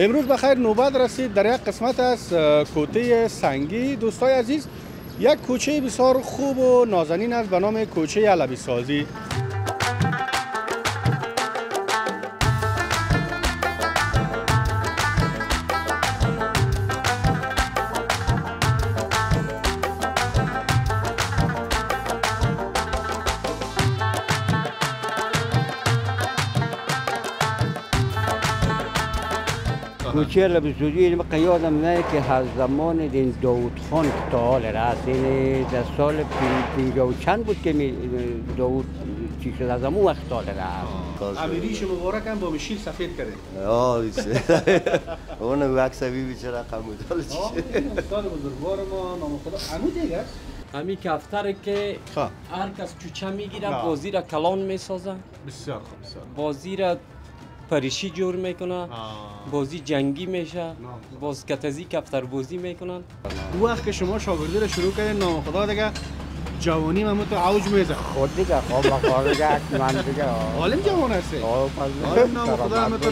امروز بخیر نوبت رسید. در یک قسمت از کوته سنگی. دوستای عزیز یک کوچه بسیار خوب و نازنین است به نام کوچه علبی سازی. کوچه لبسوجی این که یادم نه که از زمان این داود خان که تا حال راست این در سال پینجا و چند بود که داود چی شد؟ از امون وقت حال راست امیریش مبارک هم با مشیل سفید کرده. آه اون وکسوی بیچاره قمود حالا چی استاد بزرگوار ما نام خدا. امو دیگه است؟ امی کفتره که خواه. هر کس چوچه می‌گیره. بازی را کلان می‌سازه بسیار خوب بسیار بازی را پریشی جور می‌کنه آه. بازی جنگی میشه. باز کتزی کفتر بازی می‌کنن. او وقت که شما شاگردی رو شروع کردین نام خدا دیگه جوانی من تو اوج میزه. خود دیگه خب بخواه دیگه من دیگه. عالم جوان هستی. آه آره، نام خدا همه پر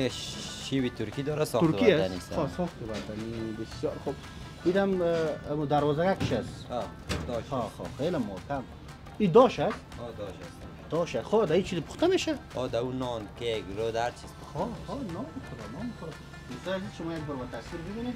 یاد شیوی ترکی داره ساخته ترکی است. ساخت بردنی بسیار خوب. دیدم دروازه است؟ آه، داشت خواه خواه خیلی محکم این داش است. داش است. خواه این چیزی پخته میشه؟ آه دا اون نان کیک رو در چیز. نام خدا نام خدا دوستان عزیز شما یک بار با تصویر ببینید.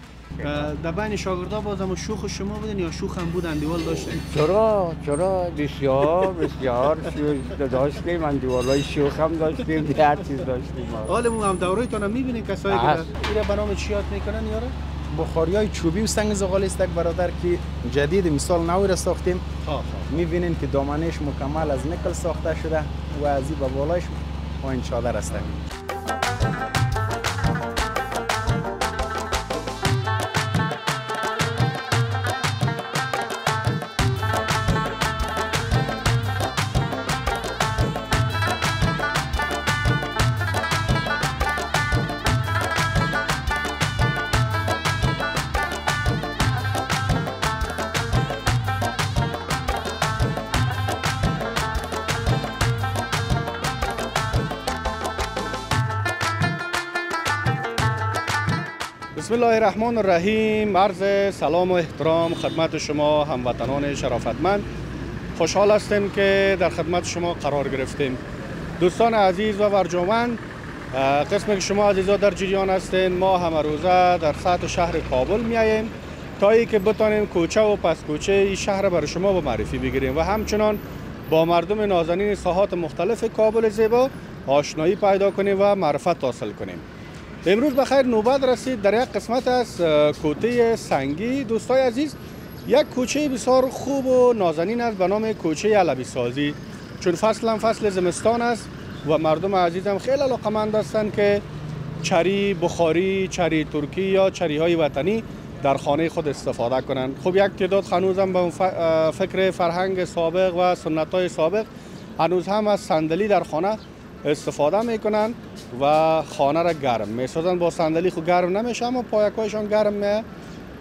در بین شاگردا بازم شوخ شما بودن یا شوخ هم بودن دیوال داشتن چرا؟ چرا؟ بسیار بسیار شوخ داشتیم من دیوالای شوخ هم داشتیم هر چیز داشتیم. حال مو هم دورایتان هم می‌بینین کسایی که اینا به نام چی یاد می‌کنن یاره؟ بخاری های چوبی و سنگ زغال است برادر که جدید مثال نوی را ساختیم. خواه خواه می‌بینین که دامنش مکمل از نکل ساخته شده و از این به بالایش ما این چادر هستیم الله الرحمن الرحیم. عرض سلام و احترام خدمت شما هموطنان شرافتمند. خوشحال هستیم که در خدمت شما قرار گرفتیم. دوستان عزیز و ورجومند اه، قسم که شما عزیزا در جریان هستین. ما همه روزه در سطح شهر کابل میاییم تا ای که بتانیم کوچه و پس کوچه این شهر را برای شما به معرفی بگیریم. و همچنان با مردم نازنین ساحات مختلف کابل زیبا آشنایی پیدا کنیم و معرفت حاصل کنیم. امروز بخیر نوبت رسید. در یک قسمت از کوته سنگی. دوستای عزیز یک کوچه بسیار خوب و نازنین است به نام کوچه علبی سازی چون فصل هم فصل زمستان است و مردم عزیزم خیلی علاقمند هستند که چری بخاری چری ترکی یا چری های وطنی در خانه خود استفاده کنند. خب یک تعداد به اون ف- اه، فکر فرهنگ سابق و سنت های سابق هنوز هم از صندلی در خانه استفاده می‌کنن و خانه را گرم می‌سازن. با صندلی خود گرم نمیشه اما پایکایشان گرم میه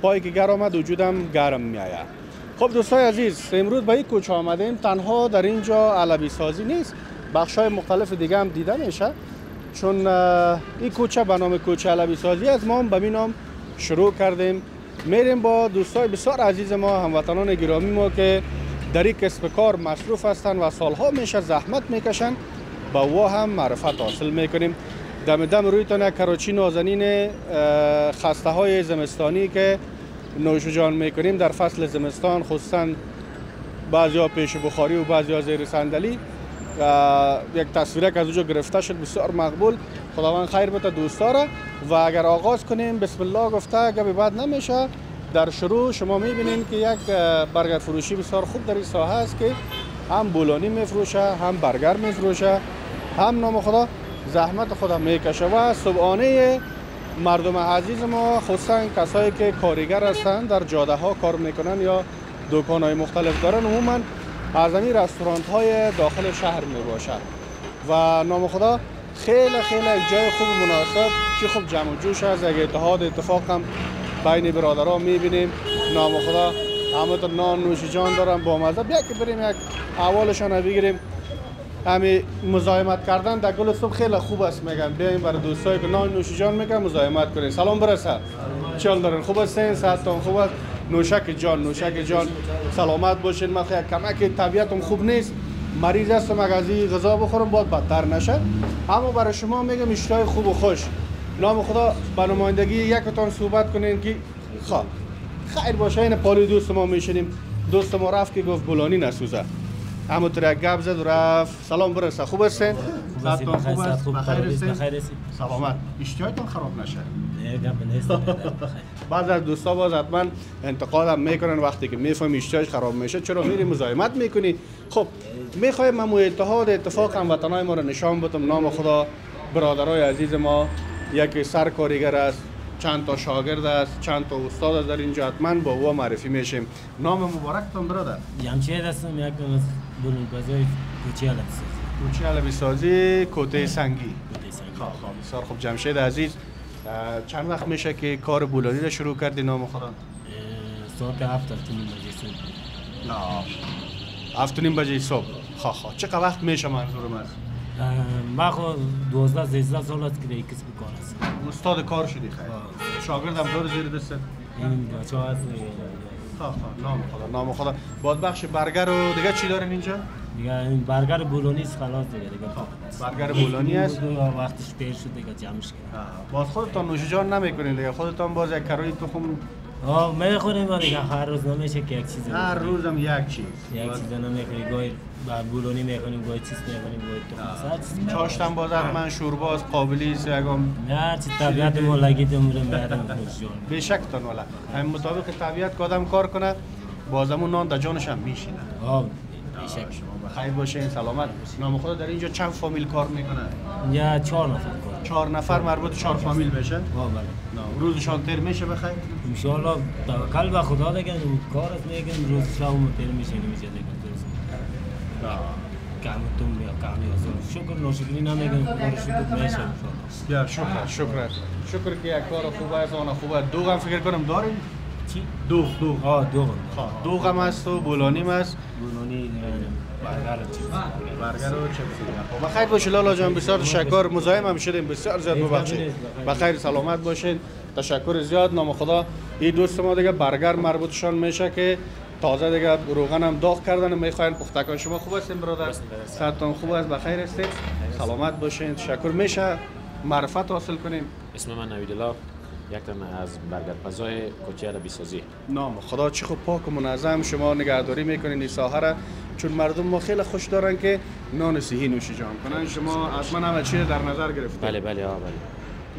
پایی که گرم آمد وجودم گرم میآید. خب دوستای عزیز امروز به این کوچه آمدیم. تنها در اینجا علبی سازی نیست. بخش های مختلف دیگه هم دیده میشه. چون این کوچه به نام کوچه علبی سازی از ما هم به نام شروع کردیم. میریم با دوستای بسیار عزیز ما هموطنان گرامی ما که در این کسب کار مصروف هستند و سالها میشه زحمت می‌کشن با او هم معرفت حاصل می‌کنیم. دم دم رویتان کراچی نازنین خسته های زمستانی که نوش جان می‌کنیم. در فصل زمستان خصوصا بعضی ها پیش بخاری و بعضی ها زیر صندلی. یک تصویره که از اونجا گرفته شد بسیار مقبول. خداوند خیر بده دوستا را و اگر آغاز کنیم بسم الله گفته گپی بعد نمیشه در شروع شما می‌بینید که یک برگر فروشی بسیار خوب در این ساحه است که هم بولانی میفروشه هم برگر میفروشه. هم نام خدا زحمت خدا. می‌کشه و صبحانه مردم عزیز ما خصوصا کسایی که کارگر هستند در جاده ها کار می‌کنن یا دکان های مختلف دارن. عموما از این رستورانت های داخل شهر می باشد و نام خدا خیلی خیلی جای خوب مناسب که خوب جمع جوش است یک اتحاد اتفاق هم بین برادرها می‌بینیم نام خدا همه نان نوش جان دارن با مزه. بیا که بریم یک احوالشان رو بگیریم. همین مزاحمت کردن در گل صبح خیلی خوب است میگن. بیاین برای دوستایی که نان نوش جان میگن مزاحمت کنین سلام برسه چال دارین خوب هستین صحتتون خوب است. نوشک جان نوشک جان. سلامت باشین. من خیلی کمک طبیعتم خوب نیست. مریض هستم. اگر از غذا بخورم باید بدتر نشه. اما برای شما میگم اشتهای خوب و خوش. نام خدا به نمایندگی یکتان صحبت کنین که خواه خیر باشه. این پالی دوست ما میشنیم دوست ما رفت که گفت بولانی نسوزه. یک گپ زد و رفت سلام برسه خوب هستین صحتتون خوب است بخیر هستین سلامت اشتهایتان خراب نشه بعض از دوستا باز حتما انتقادم می‌کنن وقتی که می‌فهمی اشتهاش خراب میشه چرا میری مزاحمت می‌کنی خب می‌خوایم ما اتحاد اتفاق هم وطنای ما رو نشان بدم نام خدا برادرای عزیز ما یک سرکاریگر است چند تا شاگرد است چند تا استاد است در اینجا حتما با او معرفی میشیم نام مبارکتان برادر جمشید هستم یک کوچه علم کوچه علوی سازی کوته سنگی. خب خب بسیار خوب. جمشید عزیز چند وقت میشه که کار بولانی رو شروع کردی نام خدا ساعت هفت هفت نیم بجه صبح. نه هفت نیم بجه صبح. خب خب. چقدر وقت میشه منظورم است اه، ما خود دوازده سیزده سال است که این کسب کار است استاد کار شدی خیر. شاگردم دور زیر دست این بچه هست خب خب نام خدا نام خدا. بادبخش برگر و دیگه چی دارین اینجا؟ دیگه این برگر بولونی است خلاص دیگه دیگه برگر بولانی است. دو- دو وقتش پیر شد دیگه جمعش کرد. باز خودتان نوش جان نمی‌کنین دیگه خودتان باز یک کروی تخم آه می‌خوریم دیگه هر روز نمیشه که یک چیز هر روزم یک چیز. یک چیز نمی‌خوری گاهی با بولونی می‌خوریم گاهی چیز گاهی تو. چیز چاشتم باز حتما شورباز قابلی است یکم نه چیز طبیعت ما لگید میرم میرم خوش جان. بیشک تان والا هم مطابق طبیعت که آدم کار کنه بازمون نان در جانش هم میشینه. آه. بیشک شما بخیر. باشین سلامت. نام خدا در اینجا چند فامیل کار می‌کنه؟ یا چهار نفر کار. چهار نفر مربوط چهار فامیل بشه؟ آه بله. نه روزشان تیر میشه بخیر؟ انشالله توکل به خدا دیگه این کار است میگن روز شب متر میشه نمیشه دیگه کامتون یا کامی است شکر نمیگن کار شکر میشه انشالله یا شکر شکر شکر که یک کار خوب است آن خوب است دوغ فکر کنم داریم چی؟ دوغ دوغ آه دو خب، دوغ هم است و بولانیم است بولونی برگر برگر و چپسی بخیر لالا جان بسیار تشکر مزاحم هم شدیم بسیار زیاد ببخشید بخیر سلامت باشین تشکر زیاد نام خدا این دوست ما دیگه برگر مربوطشان میشه که تازه دیگه روغن هم داغ کردن می‌خواین پخته کن شما خوب هستین برادر؟ صحتتون خوب است بخیر هستید سلامت باشین. تشکر میشه معرفت حاصل کنیم؟ اسم من نوید الله. یک تن از برگر پزای کوچه عربی سازی. نام خدا چه خوب پاک و منظم. شما نگهداری می‌کنین این ساحه را. چون مردم ما خیلی خوش دارن که نان صحی نوش جان کنن. شما حتما همه چی در نظر گرفتید بله بله آه بله.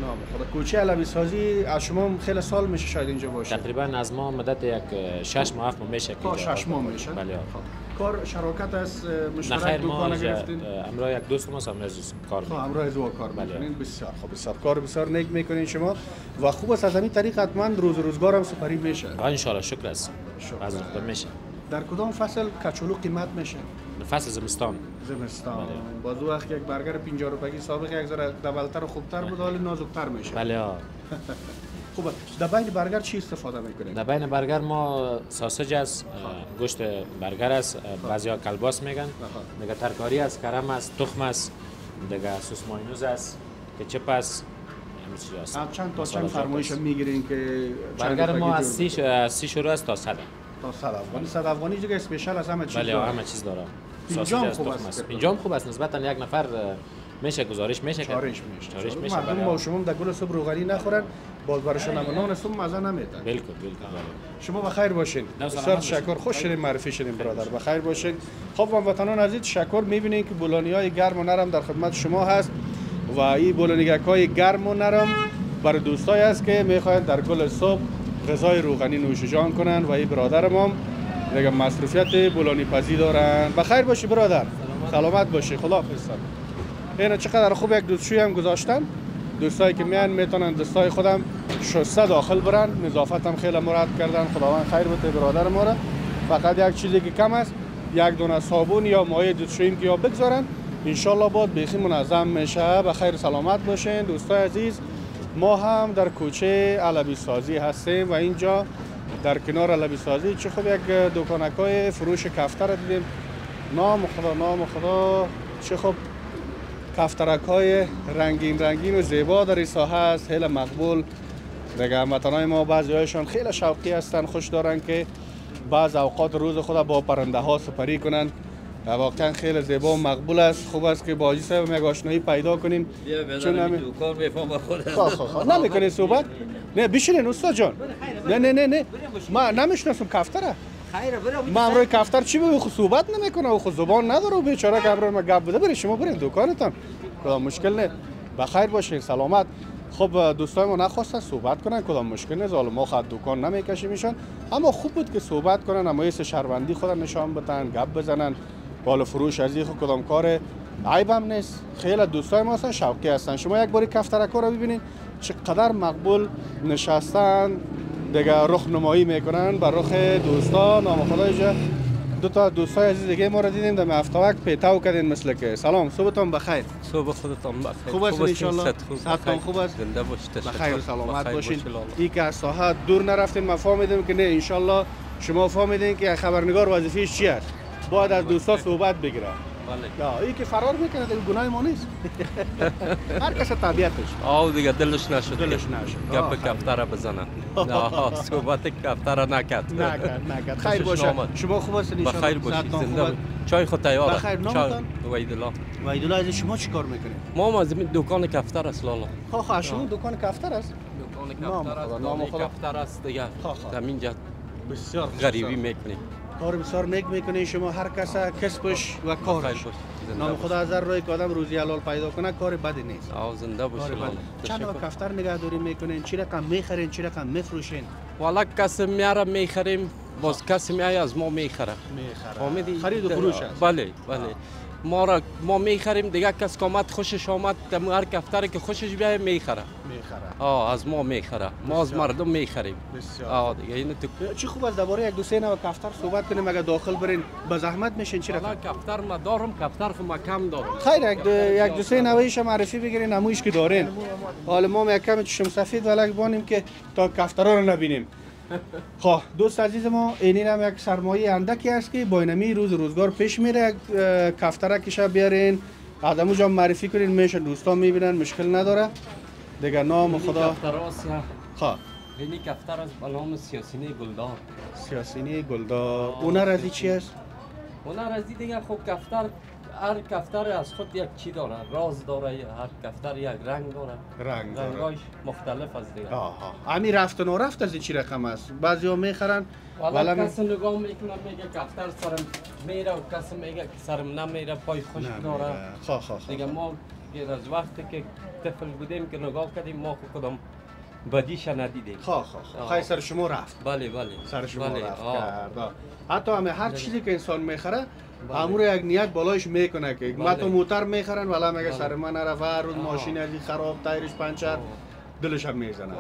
نام خدا. کوچه علوی سازی از شما هم خیلی سال میشه شاید اینجا باشه. تقریبا از ما مدت یک شش ماه هفت ماه میشه اینجا شش ماه میشه؟ بله. آه. کار شراکت از نه مشترک دوکان گرفتین اه، همراه یک دوست ما امروز کار خب. همراه از کار بله. می‌کنین. بسیار خب بسیار. کار بسیار نیک می‌کنین شما. و خوب است از همین طریق حتما روز روزگار هم سپری میشه. آه انشالله شکر است. شکر. از خدا میشه. در کدام فصل کچولو قیمت میشه؟ فصل زمستان. زمستان. بله. باز وقت یک برگر 50 روپیه سابق یک ذره دبلتر و خوبتر بود حالا نازکتر میشه. بله. آه. خوبه. در بین برگر چی استفاده می‌کنین در بین برگر ما ساسج است اه، گوشت برگر است. بعضی ها کلباس میگن. دیگه ترکاری است کرم است تخم است دیگه سوس ماینوز است همین چیز است. چند تا چند فرمایش. می‌گیرین که برگر ما از سی, ش... از سی شروع است تا صد. تا صد افغانی. صد افغانی دیگه اسپیشال از همه چیز بله. همه چیز داره. ساسج است خوب است. پینجام خوب است. نسبتا یک نفر میشه گزارش میشه. چارش میشه. چارش میشه مردم بله. با شما در گل صبح روغنی نخورن باز برشون هم نان صبح مزه نمیدن. بالکل بالکل بله. شما بخیر باشین. سلامت تشکر خوش شدیم معرفی شدیم برادر. بخیر باشین. خب هموطنان عزیز تشکر می‌بینین که بولانی های گرم و نرم در خدمت شما هست و این بولانیگک های گرم و نرم برای دوستایی است که می‌خواین در گل صبح غذای روغنی نوش جان کنن و این برادرم هم دیگه مصروفیت بولانی پزی دارن. بخیر باشی برادر. سلامت باشی. خدا حافظ اینا چقدر خوب یک دوستشوی هم گذاشتن. دوستایی که میان می‌تونن دستای خودم شسته داخل برن. نظافت هم خیلی مراد کردن. خداوند خیر بده برادر ما را. فقط یک چیزی که کم است یک دونه صابون یا مایع دستشویی که یا بگذارن. انشالله باد بیخی منظم میشه. به خیر سلامت باشین. دوستای عزیز ما هم در کوچه علبی سازی هستیم و اینجا در کنار علبی سازی. چه خوب یک دکانک های فروش کفتر رو دیدیم نام خدا نام خدا. چه خوب کفترک های رنگین رنگین و زیبا در این ساحه است. خیلی مقبول. دیگه هموطنای ما بعضی هایشان خیلی شوقی هستن خوش دارن که بعض اوقات روز خود با پرنده ها سپری کنن و واقعا خیلی زیبا و مقبول است. خوب است که با حاجی صاحب یک آشنایی پیدا کنیم. چون همین دکان میفهم خود خواه خواه خواه نمی‌کنی صحبت. نه بشینین استاد جان. نه نه نه نه. ما نمی‌شناسم کفتره. خیر برو ما امروی کفتر چی بگو؟ خود صحبت نمی‌کنه. و خود زبان نداره. و بیچاره که امروی ما گپ بده برید شما برید دکانتان. کدام مشکل نه. بخیر باشین سلامت. خب دوستای ما نخواستن صحبت کنن. کدام مشکل نیست حالا ما خود دکان نمی‌کشیم ایشان. اما خوب بود که صحبت کنن اما شهروندی خود نشان بدن گپ بزنن. بالا فروش از این خود کدام کار عیب هم نیست. خیلی دوستای ما هستن شوقی هستن. شما یک باری کفترکا رو ببینید چقدر مقبول نشستن. دیگه رخ نمایی می‌کنن بر رخ دوستان نام خدای جا دو تا دوستای عزیز دیگه ما رو دیدیم در افتاوک پیتاو کردین مثل که. سلام صبحتون بخیر. صبح خودتان بخیر. خوب است؟ انشالله صد خوب است زنده باشید. بخیر سلامت باشین. باشید. ای که از ساحه دور نرفتین ما فهمیدیم که نه انشالله شما فهمیدین که خبرنگار وظیفهش چی است باید از دوستا صحبت بگیره بله. یا ای که فرار می‌کنه دیگه گناه ما نیست. هر کس طبیعتش. آو دیگه دلش نشد. دلش نشد. گپ خیر. کفتر بزنه آه، صحبت کفتر نکرد. نکرد نکرد. خیر باشه. شما خوب هستین انشالله بخیر باشید. چای خود تیاره بخیر، نامتان؟ ویدلا. وحیدالله عزیز شما چی کار می‌کنید ما از این دکان کفتر است لالا. خواه شما دکان کفتر است؟ دکان کفتر است نام. کفتر است دیگه. زمین جد بسیار غریبی بسیار. کار بسیار نیک می‌کنین شما هر کس کسبش و کارش. نام. خدا از هر روی که آدم روزی حلال پیدا کنه کار بدی نیست. آو زنده لالا چند. کفتر نگهداری می‌کنین. چی رقم می‌خرین چی رقم میفروشین؟ والا کسی میاره می‌خریم باز کسی میای از ما می‌خره. فهمیدی؟ خرید و فروش بله بله. ما را ما می‌خریم. دیگه کس آمد خوشش آمد. هر کفتری که خوشش بیای می‌خره. می‌خرن آه از ما می‌خره. ما از. مردم می‌خریم. بسیار. آه دیگه این تو چی خوب از درباره یک دو سه نوع کفتر صحبت کنیم. اگه داخل برین به زحمت میشین چی رقم کفتر ما دارم کفتر خو ما کم دارم. خیر یک دو, یک دو سه نوعیش معرفی بگیرین همویش که دارین. حالا ما یک کم چشم سفید ولک بانیم که تا کفترها رو نبینیم. خب دوست عزیز ما اینین هم یک سرمایه اندکی است که با اینمی روز روزگار پیش میره. یک کفترک شب بیارین. آدمو جا معرفی کنین. میشه دوستان می‌بینن مشکل نداره. دیگه نام خدا. خب. اینی کفتر به نام سیاسینی گلدار. سیاسینی گلدار. اون رازی چی است؟ اون از این دیگه خب کفتر هر کفتر از خود یک چی داره؟ راز داره هر کفتر یک رنگ داره. رنگ داره. رنگاش مختلف از دیگه آها. امی رفت و نرفت از چی رقم است؟ بعضی ها می‌خرن والا ولی کسی نگاه می‌کنه میگه کفتر سرم میره و کسی میگه که سرم نمیره پای خوش داره. خواه خواه. دیگه ما از وقتی که طفل بودیم که نگاه کردیم ما خود کدام بدیش ندیدیم. خواه خواه خواه. سر شما رفت. بله بله. سر شما بله. رفت. آه. کرد. حتی همه هر چیزی که انسان می‌خره امور یک نیت بالایش می‌کنه که ما بله. تو موتر می‌خرن ولی میگه بله. سر من نرفت هر روز. ماشین از خراب تایرش پنچر. دلش هم می‌زنه.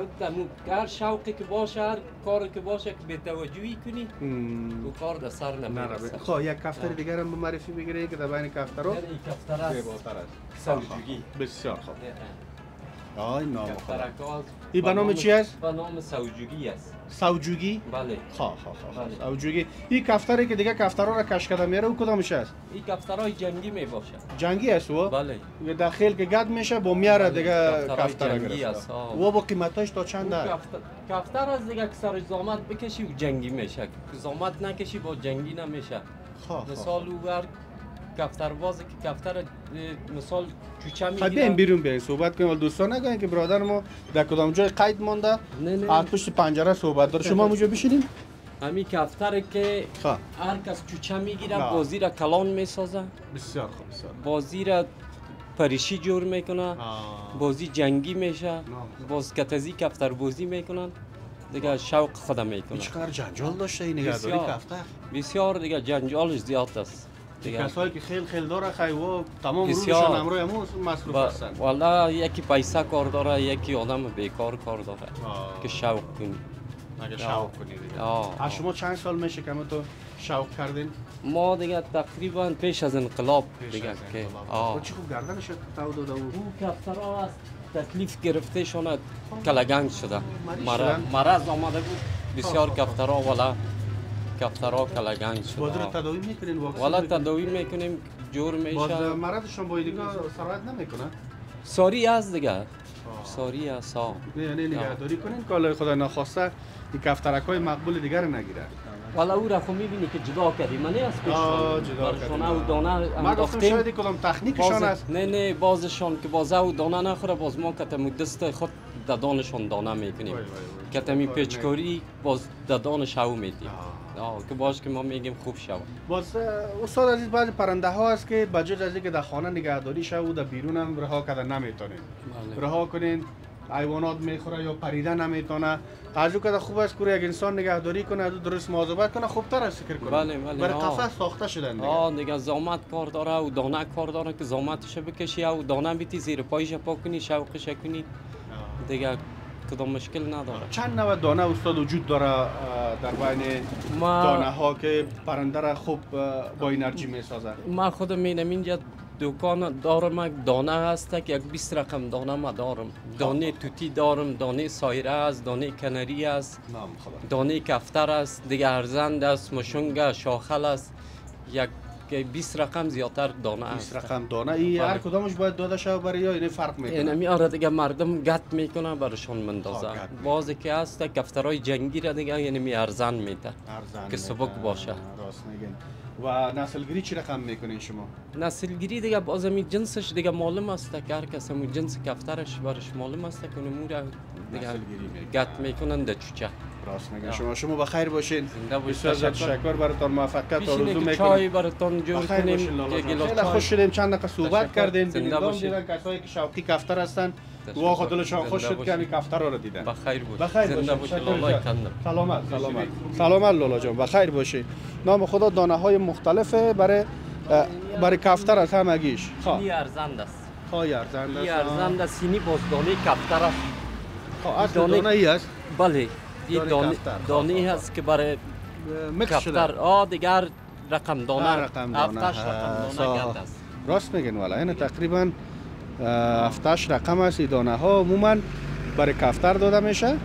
هر شوقی که باشه هر کاری که باشه که به توجهی کنی او کار در سر نمی‌رسه خواه یک کفتر دیگر هم معرفی بگیره که در بین کفترها این کفتر است. سوجوگی بسیار خوب. آی نام این به نام چی است؟ به نام سوجوگی است. سوجوگی بله. خواه خواه خواه بله. سوجوگی این کفتری که دیگه کفترها را کش کرده میره او کدامش است این کفترهای جنگی می باشه جنگی است و بله. داخل که گد میشه با میاره بله، دیگه کفتر آه. و با قیمتاش تا چند است کفتر, از دیگه که سر زامت بکشی و جنگی میشه. زامت نکشی با جنگی نمیشه. خواه خواه مثال او هر کفتر بازی که کفتر مثال چوچه خب بیاین می‌گیره بیرون بیاین صحبت کنیم ولی دوستان نگوین که برادر ما در کدام جای قید مانده. نه نه. از پشت پنجره صحبت داره. شما اونجا بشینین همین کفتر که خواه هر کس چوچه می‌گیره. بازی را کلان می‌سازه. بسیار خوب بسیار بازی را پریشی جور می‌کنه. بازی جنگی میشه. باز کتزی کفتر بازی می‌کنن. دیگه شوق خدا می‌کنه این چقدر جنجال داشته این نگهداری. کفتر بسیار دیگه جنجالش زیاد است. کسایی که خیل خیل داره خیلی و تمام. روزشان امروی همون مصروف هستن والا یکی پیسه کار داره یکی آدم بیکار کار داره. که شوق کنی اگه. شوق کنی دیگه آه. از شما چند سال میشه که تو شوق کردین ما دیگه تقریبا پیش از انقلاب دیگه از که انقلاب. آه. خب چی خوب گردنش تو داده بود اون کفترها از تکلیف گرفته شونه کلگنگ شده مرض آمده بود بسیار کفترها والا کفترها کلگنگ شده بازی رو. تداوی می‌کنین؟ واکسن والا؟ تداوی می‌کنیم جور باز میشه مرضشون با دیگه سرایت نمی‌کنه ساری هست دیگه. ساری هست ها یعنی نگهداری کنین که حالا خدا نخواسته این کفترک های مقبول دیگر نگیره. والا او را خو می‌بینی که جدا کردی. من از پیش جدا برشان کردی. او دانه من گفتم شاید تکنیکشان باز است. نه نه بازشان که باز او دانه نخوره باز ما کتمی دست خود ددانشان دانه می‌کنیم. کتمی کار پیچکاری باز ددانش او میدیم. آه که باش که ما میگیم خوب شود. باز استاد عزیز بعضی پرنده ها هست که بجز از اینکه در خانه نگهداری شد و در بیرون هم رها کردن نمی‌تونین بله. رها کنین حیوانات می‌خوره یا پریده نمی‌تونه از او که خوب است که یک انسان نگهداری کنه از درست مواظبت کنه خوبتر است فکر کنه بله، بله، برای. قفس ساخته شدن دیگه. آه دیگه زامت کار داره او دانه کار داره که زامتش بکشی او دانه بیتی زیر پایش پا کنی شوقش کنی. دیگه کدام مشکل نداره. چند نوع دانه استاد وجود داره در بین ما دانه ها که پرنده را خوب با انرژی می‌سازه ما خودم میرم اینجا دکان دارم یک دانه هست که یک 20 رقم دانه ما دارم. دانه توتی دارم دانه سایره است دانه کنری است. خدا دانه کفتر است دیگه ارزند است مشنگ شاخل است. یک که 20 رقم زیادتر دانه 20 است رقم دانه این بله. هر کدامش باید داده شود برای یا این فرق می‌کنه اینمی آره دیگه مردم گت می‌کنه برشان مندازه. بازی که هست کفترهای جنگی را دیگه یعنی می ارزن میده ارزان که سبک. باشه. راست میگین و نسلگیری چی رقم می‌کنین شما نسلگیری دیگه باز می جنسش دیگه معلوم است که هر کس جنس کفترش برش معلوم است که نمو را دیگه. گت می‌کنن در چوچه راست میگین آه. شما شما بخیر باشین. زنده باشید. بسیار تشکر. براتون موفقیت آرزو می‌کنم چای براتون جور کنیم. باشین خیلی. خوش شدیم. چند دقیقه صحبت. کردیم. زنده. دیدن کسایی که شوقی کفتر هستن. واقعا دلشان خوش شد که همین باشید. کفتر رو دیدن. بخیر بود بخیر زنده زیاد. کندم. سلامت سلامت. سلامت لالا جان. بخیر باشی نام خدا دانه های مختلفه. برای برای کفتر از همگیش خواه این ارزند است. خواه ارزنده این است. ارزند است. اینی باز دانه کفتر است. دانه- دانه ای است؟ بله. این کفتر. دانه خواه، هست که برای کفتر آ دیگر رقم دانه رقم دانه هفتش رقم است راست میگن والا این تقریبا هفتش رقم است این دانه ها عموما برای کفتر داده میشه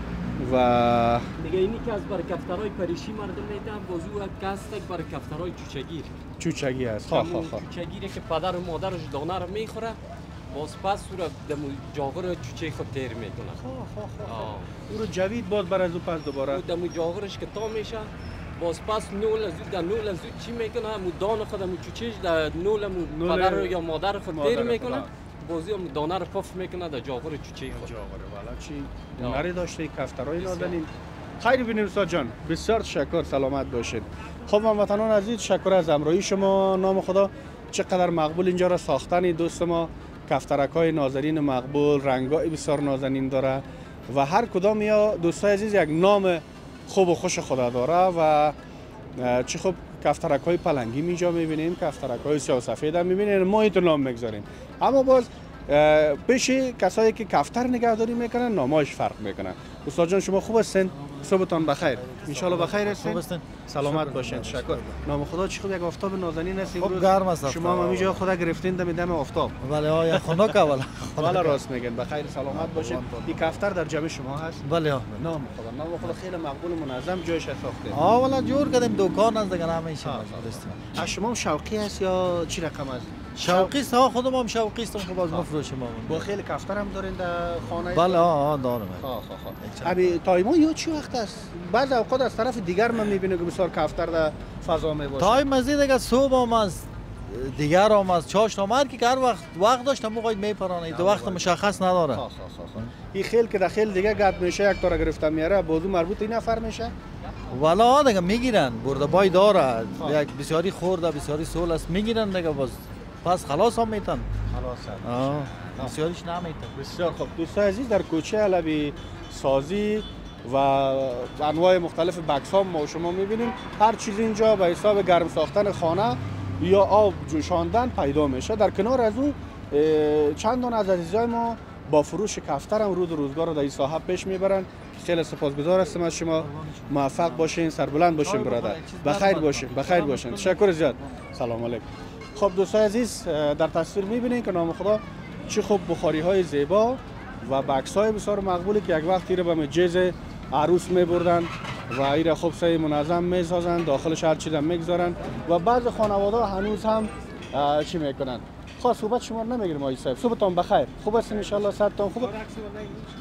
و دیگه اینی که از برای کفترهای پریشی مردم میدن بازو کستک برای کفترهای چوچگیر چوچگی است خواه خواه خواه چوچگیره که پدر و مادرش دانه رو می‌خوره باز پس او را دمو جاغر چوچه خود تیر می‌کنه. آه. او رو جوید باز بر از او پس دوباره. او دمو جاغرش که تا میشه باز پس نول از او در نول از او چی می‌کنه؟ همو دان خود همو چوچهش در نول نول پدر یا مادر خود تیر می‌کنه. بازی هم دانه رو پف می‌کنه در جاغر چوچه خود. جاغره والا چی؟ آه. هنری داشته کفترهای. نازنین. خیلی بینیم استاد جان. بسیار تشکر سلامت باشید. خب هموطنان عزیز تشکر از همراهی شما. نام خدا چقدر مقبول اینجا را ساختن دوست ما. کفترک های نازنین مقبول رنگای بسیار نازنین داره و هر کدام یا دوستای عزیز یک نام خوب و خوش خدا داره و چه خوب کفترک های پلنگی اینجا می‌بینیم کفترک های سیاه سفید هم می‌بینیم ما اینطور نام می‌گذاریم. اما باز پیش کسایی که کفتر نگهداری می‌کنن نامایش فرق می‌کنن. استاد جان شما خوب هستین؟ صبحتان بخیر. ان بخیر هستین. سلامت باشین. تشکر نام خدا چی خوب؟ یک آفتاب نازنین است خوب گرم است شما هم. همینجا خدا گرفتین دم دم آفتاب. بله ها خنک اولا والا راست میگن بخیر سلامت باشین. این کفتر در جمع شما هست؟ بله ها نام خدا. نام خدا خیلی مقبول منظم جایش ساخته. ها والا جور کردیم. دکان از دیگه نمیشه از شما شوقی هست یا چی رقم است شوقی است ها خودم هم شوقی استم که باز مفروشیم با ما خیلی کفتر هم دارین در خانه؟ بله ها ها دارم. خواه خواه ابی تایما یا چی وقت است؟ بعض اوقات از طرف دیگر من می‌بینم که بسیار کفتر در فضا می باشه تای مزید دیگه صبح هم از دیگر هم از چاشت هم هر که هر وقت وقت داشت هم موقع میپرانه. دو وقت مشخص نداره. این خیل که در خیل دیگه گرد میشه یک تاره گرفته میاره بازو مربوط این نفر میشه؟ والا ها دیگه می‌گیرن. برده بای داره. یک بسیاری خورده بسیاری سول است. می‌گیرن دیگه باز. پس خلاص هم میتن. خلاص آه. بسیاریش نمیتن. بسیار خوب. دوستان عزیز در کوچه علوی سازی و انواع مختلف بکس ها ما شما می‌بینیم. هر چیز اینجا به حساب گرم ساختن خانه یا آب جوشاندن پیدا میشه. در کنار از او اه، چند دانه از عزیزای ما با فروش کفتر هم رود روزگار رو در این ساحه پیش می‌برن. خیلی سپاسگزار هستم از شما. موفق باشین سربلند باشین برادر. بخیر باشین بخیر باشین. تشکر زیاد. سلام علیکم. خب دوستای عزیز در تصویر می‌بینین که نام خدا چه خوب بخاری های زیبا و بکس های بسیار مقبولی که یک وقتی رو به مجز عروس میبردن و ایره خوب سعی منظم می‌سازن داخلش هر چیز هم می‌گذارن و بعض خانواده هنوز هم چی می‌کنن؟ خواهد صحبت شما رو نمی‌گیرم آقای صاحب صبحتان بخیر. خوب هستین ان شاء الله صحتتان خوب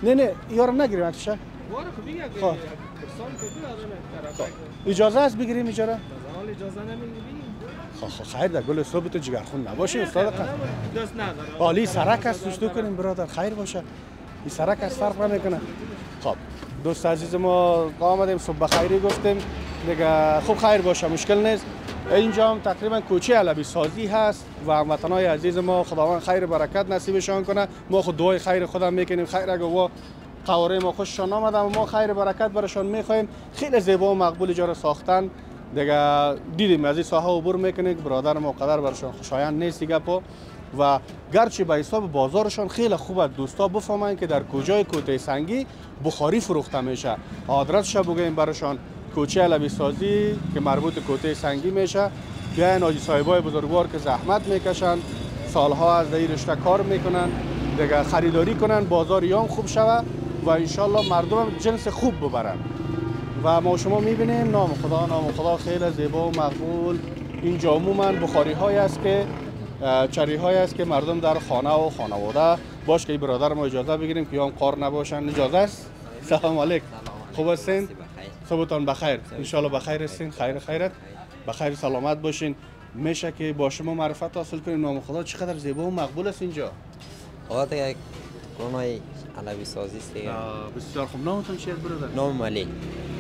نه نه یارو نگیریم عکسش خب خب. اجازه است بگیریم اجازه خب خب خیر در گل صبح تو جگرخون نباشه استاد قد. عالی سرک است دوستو کنیم برادر خیر باشه. این سرک از فرق نمی‌کنه. خب دوست عزیز ما آمدیم صبح بخیری گفتیم. دیگه خوب خیر باشه مشکل نیست. اینجا هم تقریبا کوچه علبی سازی هست و هموطنای عزیز ما خداوند خیر برکت نصیبشان کنه. ما خود دعای خیر خودم می‌کنیم. خیر اگه و قواره ما خوششان آمده و ما خیر برکت برشان می‌خوایم خیلی زیبا و مقبول جا را ساختن. دیگه دیدیم از این ساحه عبور می‌کنه برادر ما قدر برشان خوشایند نیست دیگه پا. و گرچه به حساب بازارشان خیلی خوب است. دوستا بفهمن که در کجای کوته سنگی بخاری فروخته میشه. آدرسش بگیم برشان کوچه علوی سازی که مربوط کوته سنگی میشه. بیاین آجی صاحبای بزرگوار که زحمت می‌کشن سالها از این رشته کار می‌کنن دیگه خریداری کنن بازار یام خوب شوه و انشالله مردم جنس خوب ببرن و ما شما می‌بینیم نام خدا نام خدا خیلی زیبا و مقبول. اینجا عموما بخاری های است که چری های است که مردم در خانه و خانواده باش که برادر ما اجازه بگیریم که هم قار نباشن. اجازه است؟ سلام علیکم. خوب هستین؟ صبحتان بخیر. انشالله بخیر هستین. خیر خیرت. بخیر سلامت باشین. میشه که با شما معرفت حاصل کنیم. نام خدا چقدر زیبا و مقبول است اینجا. آقا دیگه کنای علوی سازی است دیگه. بسیار خوب. نامتون چیه؟ برادر. نام علی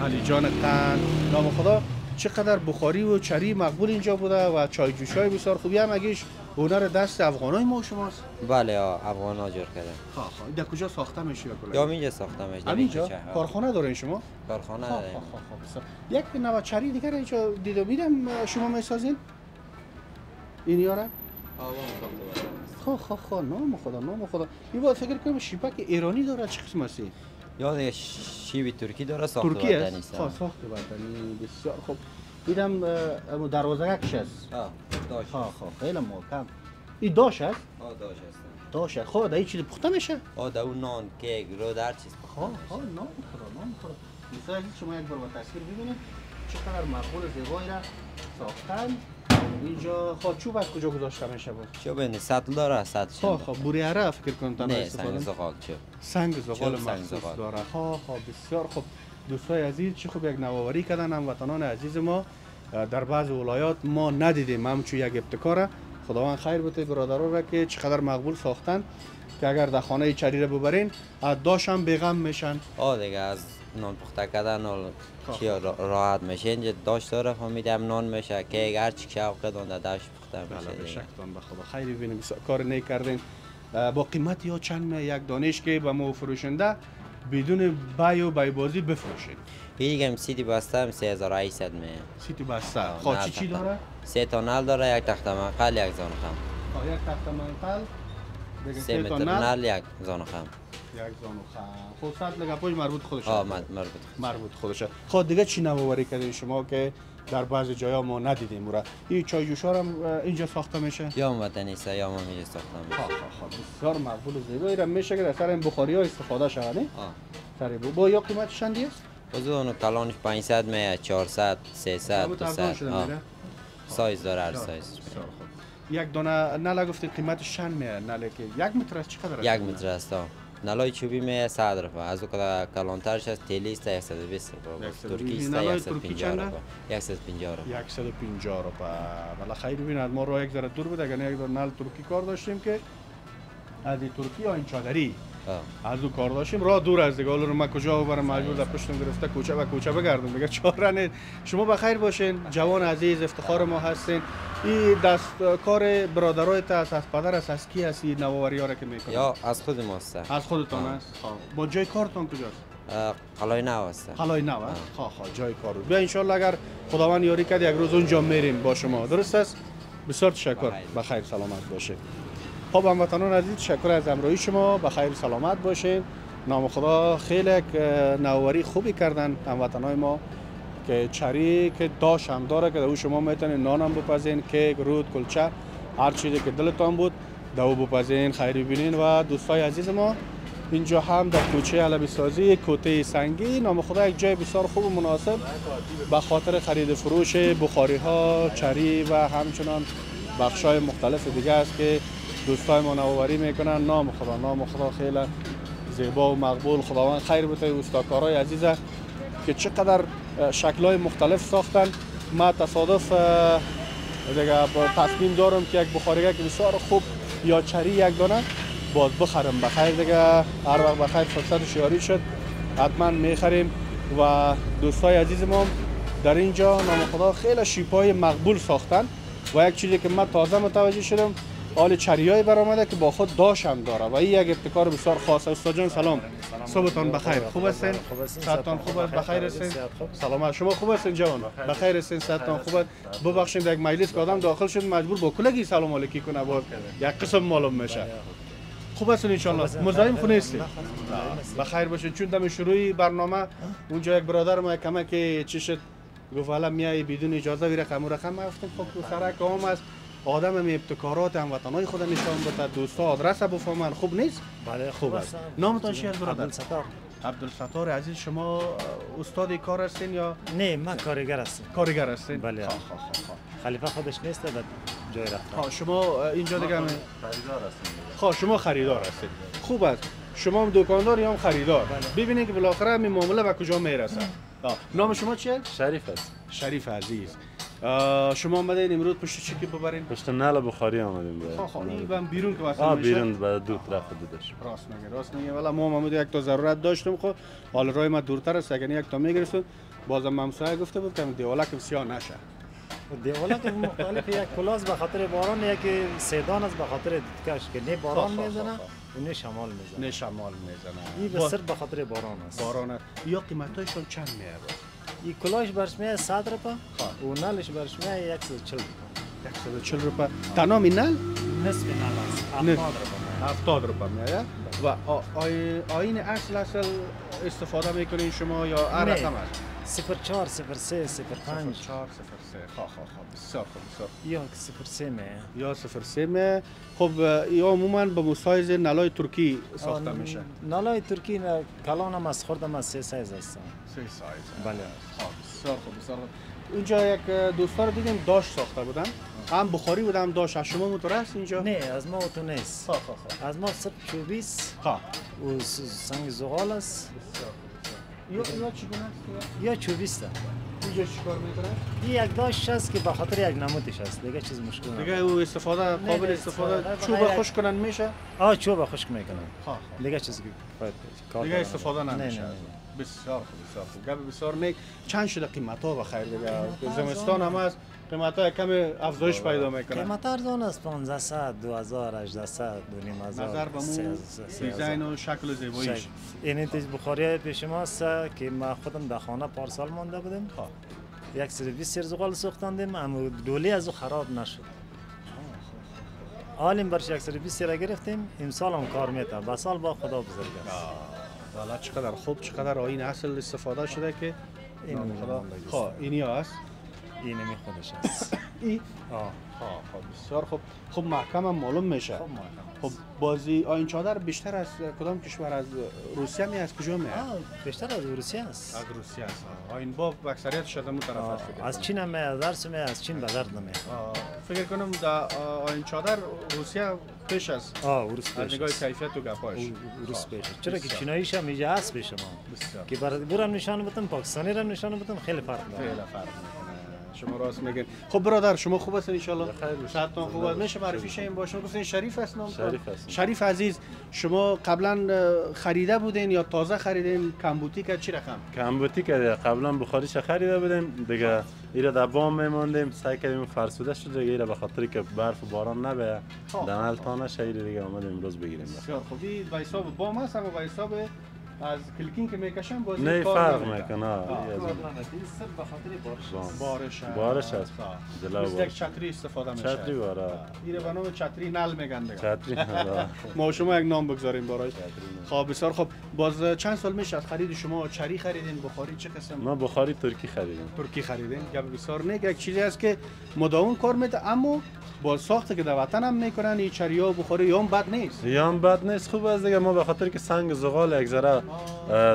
علی جان قند نام خدا. چقدر بخاری و چری مقبول اینجا بوده و چای جوشای بسیار خوبی هم. اگیش هنر دست افغانای ما شماست. بله افغان ها جور کرده ها ها در کجا ساخته میشه یا اینجا همینجا؟ کوچه، ها. کارخانه دارین شما؟ کارخانه ها، ها، داریم. ها، ها، بسیار. یک نوع چری دیگر اینجا دیده بیدم شما می‌سازین؟ این یاره خو خو خو نام خدا نام خدا. این باید فکر کنم شیپک ایرانی داره چه قسم هستی یا دیگه شیبی ترکی داره ساخت ترکی است است. خب ساخت وطنی بسیار خوب. دیدم اه، دروازه است. آه، داشت ها خب خیلی محکم. این داش است؟ آه داشت است. داش است. خب در این چیز پخته میشه؟ آه در اون نان کیک رو در چیز خب خب نام خدا نام خدا. مثلا شما یک بار با تصویر ببینید چقدر مقبول زیبایی را ساختن. اینجا خب چوب از کجا گذاشته میشه بود چه بینی سطل داره سطل خب خب بوری عره فکر کنم تنها نه سنگ زغال چه سنگ زغال مخصوص؟ داره ها ها بسیار خوب. دوستای عزیز چه خوب یک نوآوری کردن هموطنان عزیز ما. در بعض ولایات ما ندیدیم. همچو یک ابتکاره. خداوند خیر بده برادران را که چقدر مقبول ساختن که اگر در خانه چری را ببرین از داش هم بیغم میشن. آه دیگه از نان پخته کردن و خب. چی را- راحت میشه. اینجا داشت داره فهمیدم نان میشه کیک هر چی کردن در داشت پخته بله میشه به دیگه. شکتان به خدا. خیلی بسیار کار نیک کردین. با قیمت یا چند می یک دانش که به ما فروشنده بدون بای و بای بازی بفروشین. دیگه سیتی بسته هم 3800 می سیتی بسته. خواهی نه چی. داره؟ سه تا نل داره یک تخت منقل یک زان خم خب، یک تخت منقل. سه سه نل نل یک زان خم. یک زانو خم. خب صد لگپوش مربوط خودشه. آه مربوط مربوط خودشه. خب دیگه چی نوآوری کردین شما که در بعضی جایا ما ندیدیم اورا این چای جوشا هم اینجا ساخته میشه؟ یا وطنی است یا ما میجه ساختم خب خب خب بسیار مقبول و زیبایی را میشه که در سر این بخاری ها استفاده شود نه؟ آه. سر بو با یا قیمتش چندی است بزرگ کلانش 500 می 400 300 همون ارزان 200 شده آه. میره سایز داره هر بسیار سایز. یک دانه نل گفتید قیمتش چند میه نل که یک متر است چقدر است؟ یک متر است آه. نلای چوبی می 100 روپه از او که کلانترش است تیلی است 120 روپه 120 ترکی است نلای ترکی 150 چنده؟ روپه 150 روپه 150 روپه ولی خیر ببین از ما رو یک ذره دور بود اگر نه یک دور نل ترکی کار داشتیم که از ترکی این چادری. از او کار داشتیم. راه دور از دیگه. حالا رو من کجا ببرم مجبور در پشتم گرفته کوچه و کوچه بگردم. دیگه چاره نیست شما بخیر باشین. جوان عزیز افتخار ما هستین. این دست کار برادرای تا از پدر است از کی هست این نوآوری را که می‌کنید یا از خود ماست از خودتان. است خب. با جای کارتان کجاست؟ قلای نو است حالای نو خواه خواه جای کار بود بیا انشالله اگر خداوند یاری کرد یک روز اونجا میریم. با شما. درست است بسیار تشکر. بخیر. سلامت باشه خب هموطنان عزیز تشکر از همراهی شما. بخیر سلامت باشین. نام خدا خیلی نوآوری خوبی کردن هموطنای ما. که چری که داش هم داره که در او شما می‌تونین نان بپزین کیک رود کلچه هر چیزی که دلتان بود در او بپزین خیری بینین و دوستای عزیز ما اینجا هم در کوچه علبی سازی کوته سنگی. نام خدا یک جای بسیار خوب و مناسب. به خاطر خرید فروش بخاری ها چری و همچنان بخش های مختلف دیگه است که دوستای ما نوآوری می‌کنن. نام خدا نام خدا خیلی زیبا و مقبول. خداوند خیر بده. استاکارای عزیز که چقدر شکل های مختلف ساختن. ما تصادف دیگه تصمیم دارم که یک بخاریگه که بسیار خوب یا چری یک دانه باز بخرم. بخیر دیگه. هر وقت بخیر فرصت شیاری شد. حتما می‌خریم. و دوستای عزیز ما در اینجا نام خدا خیلی شیپای مقبول ساختن. و یک چیزی که من تازه متوجه شدم حال چریای برآمده که با خود داش هم داره. و این یک ابتکار بسیار خاص است. جان سلام. صبحتان بخیر. خوب هستین؟ صحتتان خوب است؟ بخیر هستین؟ سلامت شما خوب هستین جوان؟ بخیر هستین؟ صحتتان خوب است؟ ببخشید یک مجلس که آدم داخل شد مجبور با کلگی سلام علیکی کنه باز یک قسم معلوم میشه. خوب هستین انشالله مزاحم خونه هستین؟ بخیر باشین. چون دم شروع برنامه اونجا یک برادر ما کمک چی شد گفت حالا میای بدون اجازه وی رقم رقم گفتم خب سرک هم است. آدم هم ابتکارات هموطنای خود نشان بده دوستا آدرس بفهمن خوب نیست؟ بله خوب است. نامتان چی است برادر؟ عبدالستار. عبدالستار عزیز شما استاد کار هستین یا؟ نه من کارگر هستم. کارگر هستین؟ بله. خواه، خواه، خواه،. خلیفه خودش نیست و جای رفته. خواه، شما اینجا دیگه همه خریدار هستیم. خواه شما خریدار هستید خوب است. شما هم دکاندار یا هم خریدار؟ ببینید که بالاخره همین معامله به کجا می‌رسه. آه. نام شما چیه؟ شریف است شریف عزیز. شما آمدین امروز پشت چی که ببرین؟ پشت نل بخاری آمدیم خواه باید خواه این بم بیرون که میشه بیرون به دو طرف دودش راست میگه راست میگه. ولی ما آمده یک تا ضرورت داشتم خب حال رای ما دورتر است اگر یک تا می‌گرفتم بازم همسایه گفته بود که دیوالک سیاه نشه. دیوالا که مختلف یک کلاس به خاطر باران یک سیدان است به خاطر دیدکش که نه باران می‌زنه و نه شمال می‌زنه. نه شمال می‌زنه. این به با- صرف به خاطر باران است. باران است. یا قیمتایشون چند میه این کلاش برش میه 100 روپه و نلش برش میه 140 روپه 140 روپه تنها می نل نصف نل است. 70 روپه 70 روپه میآید و آ- آی- آیین اصل اصل استفاده می‌کنین شما یا هر. رقم است 04 03 05 04 03 خواه خواه خواه بسیار خوب بسیار یا 03 میه یا 03 می خب یا عموما به مسایز نلای ترکی ساخته میشه نالای ترکی کلان هم از خوردم از سه سایز هستم سه سایز بله. خواه بسیار خوب بسیار خوب. اونجا یک دوستا رو دیدیم داش ساخته بودن. هم بخاری بود هم داش. از شما موتور است اینجا؟ نه از ما تو نیست. خواه خواه خواه از ما صرف چوبیس خواه و سنگ زغال است. یا چگونه است یا چوبیست است. اینجا چیکار می‌کنه؟ این یک داشت است که به خاطر یک نمودش است. دیگه چیز مشکل دیگه. او استفاده قابل استفاده. چوب خوش کنن میشه؟ آه چوب خشک می‌کنن. خواه دیگه چیز که باید کار دیگه. استفاده نمیشه. نه، نه. بسیار خوب بسیار خوب. گپ بسیار نیک. چند شده قیمت ها بخیر دیگه. زمستان هم هست. قیمت ها کم افزایش پیدا می‌کنه. قیمت ارزان است. 1500 2000 1800 دو نیم هزار. نظر به دیزاین. و شکل و زیباییش. این تیز بخاری پیش ماست که ما خودم در خانه پارسال مانده بودیم خواه. یک سری 20 سرزغال سوختاندیم اما دولی از او خراب نشد. حالیم برش یک سری 20 را گرفتیم. امسال هم کار میته به سال با خدا بزرگ است. والا چقدر خوب چقدر آین اصل استفاده شده که این خدا. خواه اینی هست این می خودش است ای آه خواه بسیار خوب خب محکم هم معلوم میشه خب بازی آین چادر بیشتر از کدام کشور از روسیه می از کجا می آه، بیشتر از روسیه است از روسیه است آین با اکثریت شده مو طرف است فکر از کنم. چین هم می از درس می از چین به درد نمی فکر کنم در آین چادر روسیه پیش است آه روس از پیش نگاه است. کیفیت و گپاش روس پیش است. چرا که بسیار. چیناییش هم اینجا هست پیش ما بسیار. که برای برم نشان بدم پاکستانی رم نشان بدم خیلی فرق خیلی داره فرق می‌کنه شما راست میگین. خب برادر شما خوب هستین ان شاء الله صحتتون خوب است میشه معرفی شیم با شما گفتین شریف است نام شریف عزیز شما قبلا خریده بودین یا تازه خریدین؟ کمبوتی که چی رقم؟ کمبوتی که قبلا بخاریش خریده بودیم. دیگه ایره در بام میماندیم سعی کردیم فرسوده شد دیگه. ایره به خاطر که برف و باران نبه. خب. دنل تا نشه دیگه آمدیم. امروز بگیریم. بسیار خوبی به حساب بام هست اما به حساب از کلکین که می‌کشن باز نه فرق. می‌کنه از این. به خاطر بارش. بارش است. بارش. جلو یک بارش. چتری استفاده میشه. چتری باره. اینه به نام چتری نل میگن دیگه. چتری،. ما شما یک نام بگذاریم برایش خب بسیار خب باز چند سال میشه از خرید شما چری خریدین؟ بخاری چه قسم؟ ما بخاری ترکی خریدیم. ترکی خریدین. گپ بسیار نیک. یک چیزی است که مداوم کار میده اما با ساخت که در وطن هم می‌کنن این چریا و بخاری یا هم بد نیست. یا هم بد نیست. خوب است دیگه. ما به خاطر که سنگ زغال یک ذره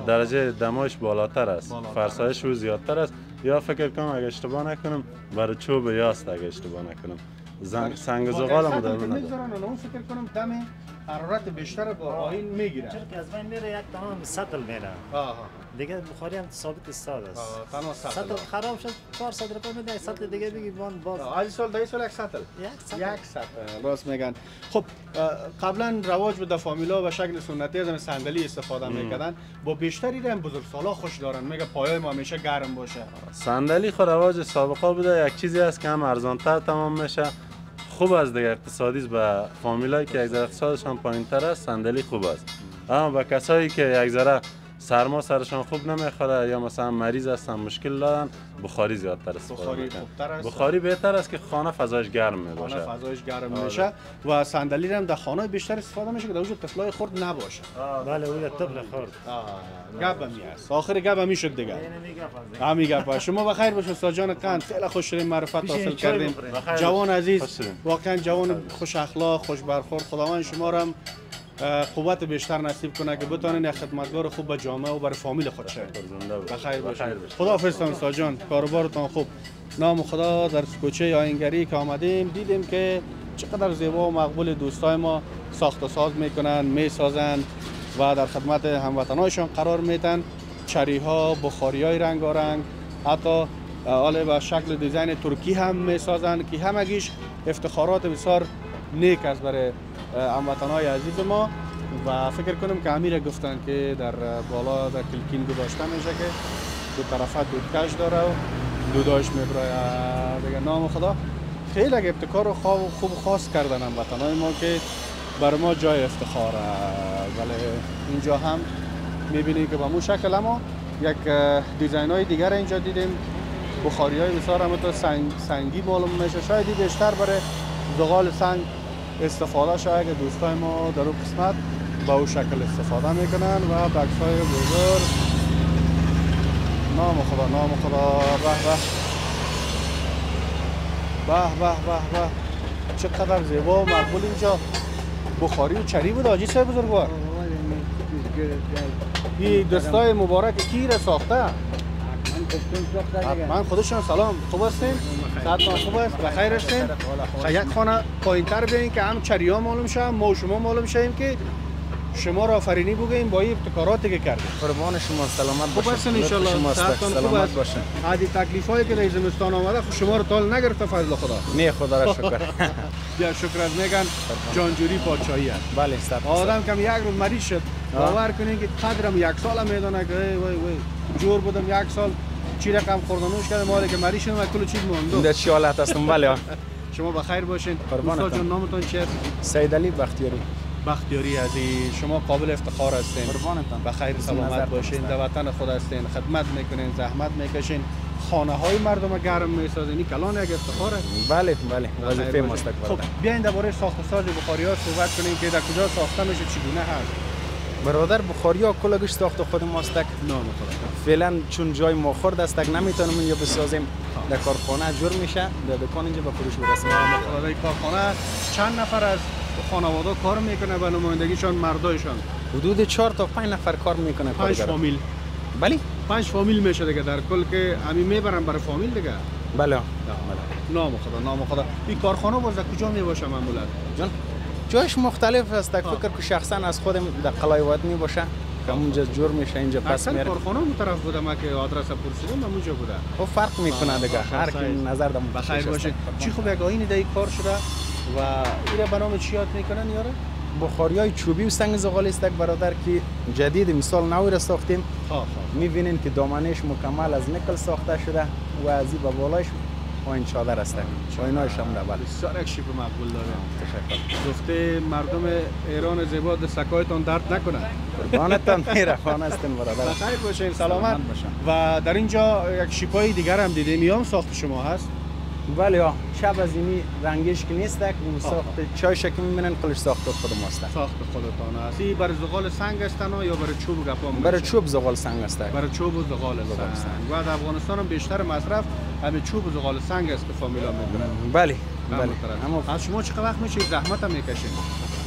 درجه دماش بالاتر است. فرسایش او زیادتر است. یا فکر کنم اگه اشتباه نکنم برای چوب یاست اگه اشتباه نکنم. زنگ سنگ زغال هم در که اون فکر کنم دم حرارت بیشتر با آین می‌گیره. چرا که از بین میره یک تمام سطل میره. آها. دیگه بخاری هم ثابت استاد است. تنها سطل. سطل خراب شد 400 روپیه میده سطل دیگه بگی بان باز از سال در سال یک سطل یک سطل یک سطل راست میگن. خب قبلا رواج بود در فامیلا به شکل سنتی از صندلی استفاده می‌کردن. با بیشتری هم بزرگ سالا خوش دارن. میگه پایه ما همیشه گرم باشه. صندلی خود رواج سابقه بوده. یک چیزی است که هم ارزانتر تمام میشه. خوب است دیگه. اقتصادی است به فامیلایی که یک ذره اقتصادشان پایین تر است. صندلی خوب است. اما به کسایی که یک ذره سرما سرشان خوب نمی‌خوره. یا مثلا مریض هستن مشکل دارن. بخاری زیادتر استفاده بخاری. خوبتر است. بخاری بهتر است که خانه فضایش گرم می باشه خانه فضایش گرم آره. میشه و صندلی هم در خانه بیشتر استفاده میشه که در وجود طفلای خرد نباشه. بله او طفل خورد گپ همی است. آخر گپ همی شد دیگه. همی گپ شما بخیر باشید استاد جان. قند خیلی خوش شدیم معرفت حاصل کردیم جوان عزیز. واقعا جوان خوش اخلاق خوش برخورد. خداوند شما را هم قوت بیشتر نصیب کنه که بتونین یک خدمتگار خوب به جامعه و برای فامیل خود شد باشید. بخیر باشید. خدا استاد جان کاروبارتان خوب. نام خدا در کوچه آینگری که آمدیم دیدیم که چقدر زیبا و مقبول دوستای ما ساخت و ساز می‌کنن می‌سازن و در خدمت هموطنایشان قرار میدن. چری ها بخاری های رنگارنگ حتی حالا به شکل دیزاین ترکی هم می‌سازن که همگیش افتخارات بسیار نیک است برای هموطنهای عزیز ما و فکر کنم که امیر گفتن که در بالا در کلکین گذاشته میشه که دو طرفه دودکش داره و دوداش می‌بره دیگه نام خدا. خیلی اگه ابتکار و خوب خاص کردن هموطنهای ما که بر ما جای افتخار است. ولی اینجا هم می‌بینیم که به مو شکل اما یک دیزاین های دیگر اینجا دیدیم. بخاری های بسیار هم تو سنگ، سنگی معلوم میشه. شاید بیشتر برای زغال سنگ. استفاده شده که دوستای ما در اون قسمت با او شکل استفاده می‌کنن و بکس های بزرگ. نام خدا نام خدا. به به. به به به به. چقدر زیبا و مقبول اینجا. بخاری و چری بود آجی صاحب بزرگوار؟ این دستای مبارک کی را ساخته. من خودشون سلام. خوب هستیم صحتتان خوب است؟ بخیر هستیم خب، یک خانه پایینتر بیاین که هم چریا معلوم شه ما و شما معلوم شیم که شما را آفرینی بگیم با این ابتکاراتی که کردیم. قربان شما سلامت خوب باشید هستین است. صحتتان خوب سلامت باشین. عادی تکلیف هایی که در زمستان آمده خب شما رو تال نگرفته فضل خدا. نه خدا را شکر. بیا شکر از میگن. جانجوری پادشاهی است. بله صد آدم کم یک روز مریض شد. باور کنین که قدرم یک سال می‌دونه که ای وای وای. جور بودم یک سال. چی رقم خوردنوش کردم مالی که مریض شدم و کل چیز موندم. در چی حالت هستم بله ها. شما بخیر باشین. قربانتان. استاد جان نامتون چیه؟ سید علی بختیاری. بختیاری عزیز. شما قابل افتخار هستین. قربانتان بخیر سلامت باشین. در وطن خود هستین. خدمت می‌کنین زحمت می‌کشین. خانه های مردم گرم می‌سازین. این کلان یک افتخاره. بله بله. وظیفه. ماست خب بیاین درباره ساخت و ساز بخاری ها صحبت کنین که در کجا ساخته میشه چگونه هست. برادر بخاری ها کل گوش ساخت خود ماستک نام فعلا چون جای ما خورد استک نمی‌تونیم اینجا بسازیم. در کارخانه جور میشه. در دکان اینجا به فروش برسیم در کارخانه چند نفر از خانواده کار می‌کنه و نمایندگیشان مردایشان؟ حدود 4 تا 5 نفر کار می‌کنه پنج. فامیل. بله. پنج فامیل میشه دیگه در کل که همین می‌برن برای فامیل دیگه. بله. نام خدا نام خدا. این کارخانه باز کجا می‌باشه معمولا؟ جان. جایش مختلف است. فکر که شخصا از خودم در قلای وطنی باشه که اونجا جور میشه اینجا پس اصلا میره. کارخانه اون طرف بوده ما که آدرس پرسیدم اونجا بوده. خب فرق می‌کنه دیگه. هر کی نظر دم بخیر باشه چی خوب یک آینی در این کار شده و اینا به نام چی یاد می‌کنن یاره؟ بخاری های چوبی و سنگ زغال است. برادر که جدید مثال نوی را ساختیم می‌بینین که دامنش مکمل از نکل ساخته شده و از این به بالایش و این چادر است و اینایش هم ده بله. بسیار یک شیپ مقبول داره تشکر. گفته مردم ایران زیبا دستکایتان درد نکنن. قربانتان میرفان هستین برادر. بخیر باشین سلامت. و در اینجا یک شیپای دیگر هم دیدیم. میام ساخت شما هست؟ بله ها شب از اینی رنگش که نیست اون ساخت چای شکل می‌بینن کلش ساخت خودم است ساخت خودتان است. این برای زغال سنگ هستن یا برای چوب گپا برای چوب زغال سنگ است برای چوب و زغال سنگ. و افغانستان هم بیشتر مصرف همه چوب و زغال سنگ است که فامیلا می‌کنن بله بله. اما از شما چقدر وقت میشه زحمت هم می‌کشین؟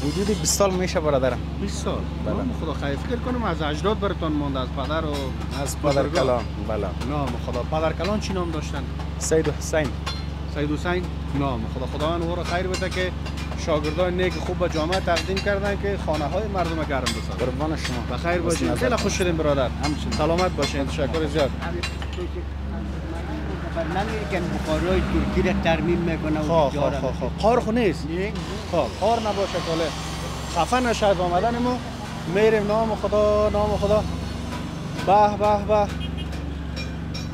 حدود 20 سال میشه برادرم. 20 سال. بله. خدا خیر فکر کنم از اجداد براتون مونده از پدر و از پدر کلان بله. نام خدا. پدر کلان چی نام داشتن؟ سید حسین. سید حسین نام خدا خداوند. او را خیر بده که شاگردان نیک خوب به جامعه تقدیم کردن که خانه های مردم گرم بسازن قربان شما. بخیر باشین. خیلی خوش شدیم برادر. سلامت باشین. تشکر زیاد. نمیگن بخاری های ترکی را ترمیم می‌کنه و خواه خواه خواه قار خو نیست. خواه قار نباشه کاله. خفه نشه آمدن ما میریم. نام خدا نام خدا. به به به.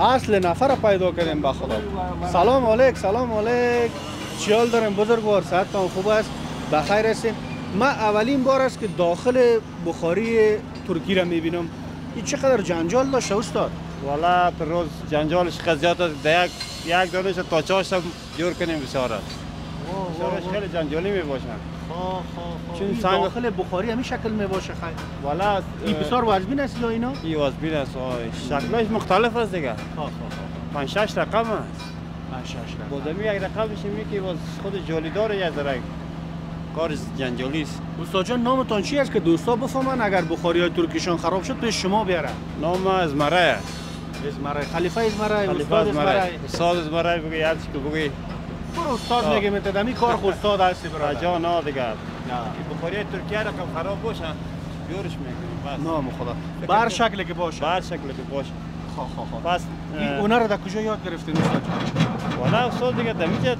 اصل نفر رو پیدا کردیم به خدا. سلام علیک سلام علیک. چیال داریم بزرگوار صحتتان خوب است؟ بخیر هستیم من اولین بار است که داخل بخاری ترکی را می‌بینم. این چقدر جنجال داشته استاد؟ والا پر روز جنجالش قضیات است. یک یک دانش تا چهارش هم جور کنیم بسیار است. خیلی جنجالی می باشن چون چون سنگ داخل بخاری همین شکل می باشه خیر والا این بسیار وزبین است یا اینا؟ این وزبین است. شکلش مختلف است دیگه. پنج شش رقم است. پنج شش رقم. بودمی یک رقمش می که باز خود جالی داره یک ذره. کارش جنجالی است. استاد جان نامتان چی است که دوستا بفهمن اگر بخاری های ترکیشان خراب شد به شما بیارن نام از مره ازمرای خلیفه ازمرای خلیفه استاد از مره استاد از مره بگی هر چی که بگی برو استاد. میگه متدمی کار خود استاد هستی برادر. جا نه دیگه. این بخاری ترکیه رقم خراب باشه جورش می‌کنیم بس. نام خدا. بر شکلی که باشه. بر شکلی که باشه. خواه خواه خواه پس این هنر رو در کجا یاد گرفتین استاد والا استاد دیگه دمیجه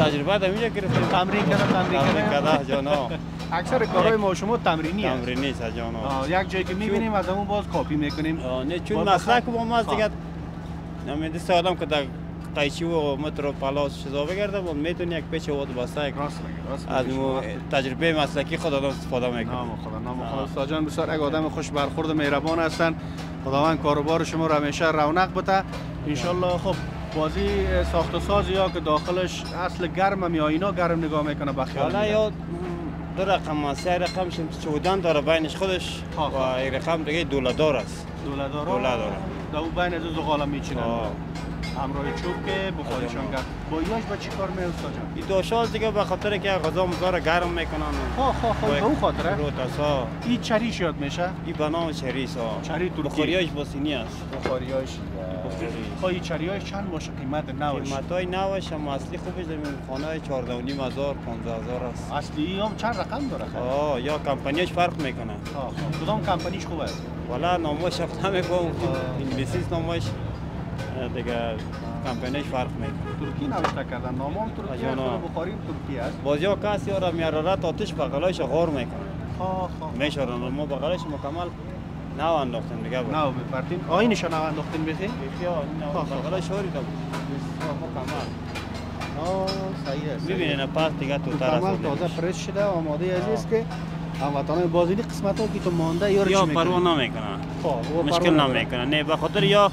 تجربه دمیجه گرفتیم. تمرین کرده تمرین کرده جانا اکثر کارهای ما شما تمرینی است تمرینی است جانا یک جایی که می‌بینیم از همون باز کاپی می‌کنیم. نه چون مسلک. با ما آه. دیگه. نمیده سه آدم که قیچی و متر و پلاس چیزا بگرده بود. می‌تونی یک پیچ واد راست از. مو تجربه مسلکی خود آدم استفاده می‌کنه. نام خدا نام. خدا. استاد جان بسیار یک آدم خوش برخورد و مهربان هستن. خداوند کاروبار شما رو همیشه رونق بده. انشالله خب بازی ساخت و ساز یا که داخلش اصل گرم یا اینا گرم نگاه می‌کنه بخیال حالا یا دو رقم است یک رقم چودن داره بینش خودش و یک رقم دیگه دولدار است. دولدار در اون بین از زغال آه. همراه چوب که بخارشان گرم با یاش با چی کار میاد استاد جان این دوشال دیگه به خاطر که غذا مزار گرم می‌کنن. خواه خواه خواه به اون خاطره؟ روتاسا این چریش یاد میشه؟ این به نام چریس ها. چری ترکی بخاریاش باسینی است. بخاریاش خواهی این چریاش چند باشه؟ قیمت نوش قیمت های نوش هم اصلی خوبش در خانه های 14 و نیم هزار 15 هزار است. اصلی هم چند رقم داره؟ خیلی آه یا کمپانیش فرق می‌کنه. آه، خب. کدام کمپانیش خوب است والا نامش هم نمیگم انگلیسی نامش دیگه کمپانیش فرق می‌کنه ترکی نوشته کردن. نامام ترکی. و بخاری ترکی است. باز یا کسی را میارارت آتش بغلایش غار می‌کنه. خواه خواه میشارن ما بغلایش مکمل نو انداختیم دیگه. بود نو بپرتین آینش نو انداختین بخی بیا بغلای شوری دم مکمل. آه صحیح است. می‌بینین پس دیگه تو مکمل تازه فرش شده آماده عزیز که هموطنان بازینی قسمت ها که تو مانده یا یا؟ پروا و مشکل. نمی‌کنه نه به خاطر یا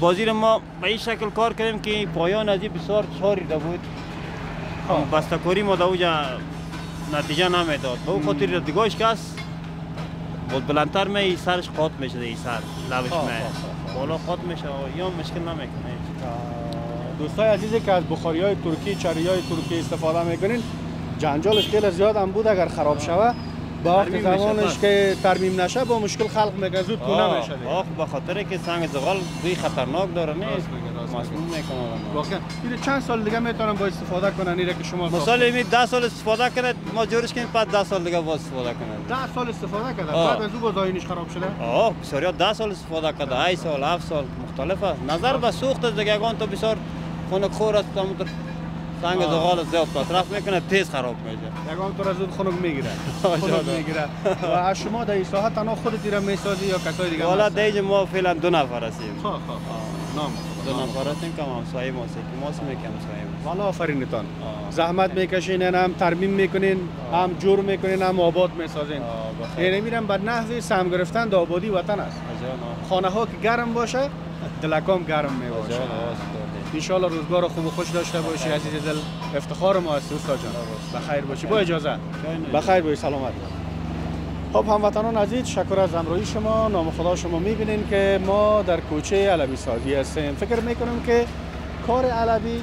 بازی رو ما به این شکل کار کردیم که پایان از این بسیار چاریده بود. بستکاری ما در اوجا نتیجه نمی‌داد. به اون خاطر دیگاش کس بود بلندتر می سرش قاط میشه این سر لبش خواه، می. بالا قاط میشه یا مشکل نمی‌کنه. دوستای عزیزی که از بخاری های ترکی چری های ترکی استفاده می‌کنین جنجالش خیلی زیاد هم بود اگر خراب شوه. با وقت زمانش. که ترمیم نشه با مشکل خلق میگه زود کونه آه، میشه. آه به خاطر که سنگ زغال بوی خطرناک داره نه مسموم می‌کنه. واقعا این چند سال دیگه می‌تونن با استفاده کنن اینه که شما مثال می 10 سال استفاده کرد ما جورش کنیم بعد 10 سال دیگه باز استفاده کنه 10 سال استفاده کرده. بعد از او باز آینش خراب شده آه بسیاری 10 سال استفاده کرده 8 سال 7 سال مختلف است نظر به سوخت دیگه تو بسیار خنک خور است سنگ. زغال زیاد مصرف می‌کنه تیز خراب میشه. یگان تو زود خنک می‌گیره. خنک. می‌گیره. و از شما در این ساحه تنها خودت را می‌سازی یا کسای دیگه والا؟ دیج ما فعلا دو نفر هستیم. خواه خواه نام. دو نفراتیم که همسایه ماست که ماست می‌کنم همسایه ماست والا آفرینتان. زحمت می‌کشین هم ترمیم می‌کنین هم جور می‌کنین هم آباد می‌سازین. یعنی میرم بر نحوی سم گرفتن آبادی وطن است. خانه ها که گرم باشه دلکام گرم می‌باشه. انشالله روزگار خوب و خوش داشته باشی عزیز دل. افتخار ما است استاد جان. بخیر باشی. با اجازه. بخیر باشی سلامت. خب هموطنان عزیز شکر از همراهی شما. نام خدا شما می‌بینین که ما در کوچه علوی سازی هستیم. فکر می‌کنم که کار علوی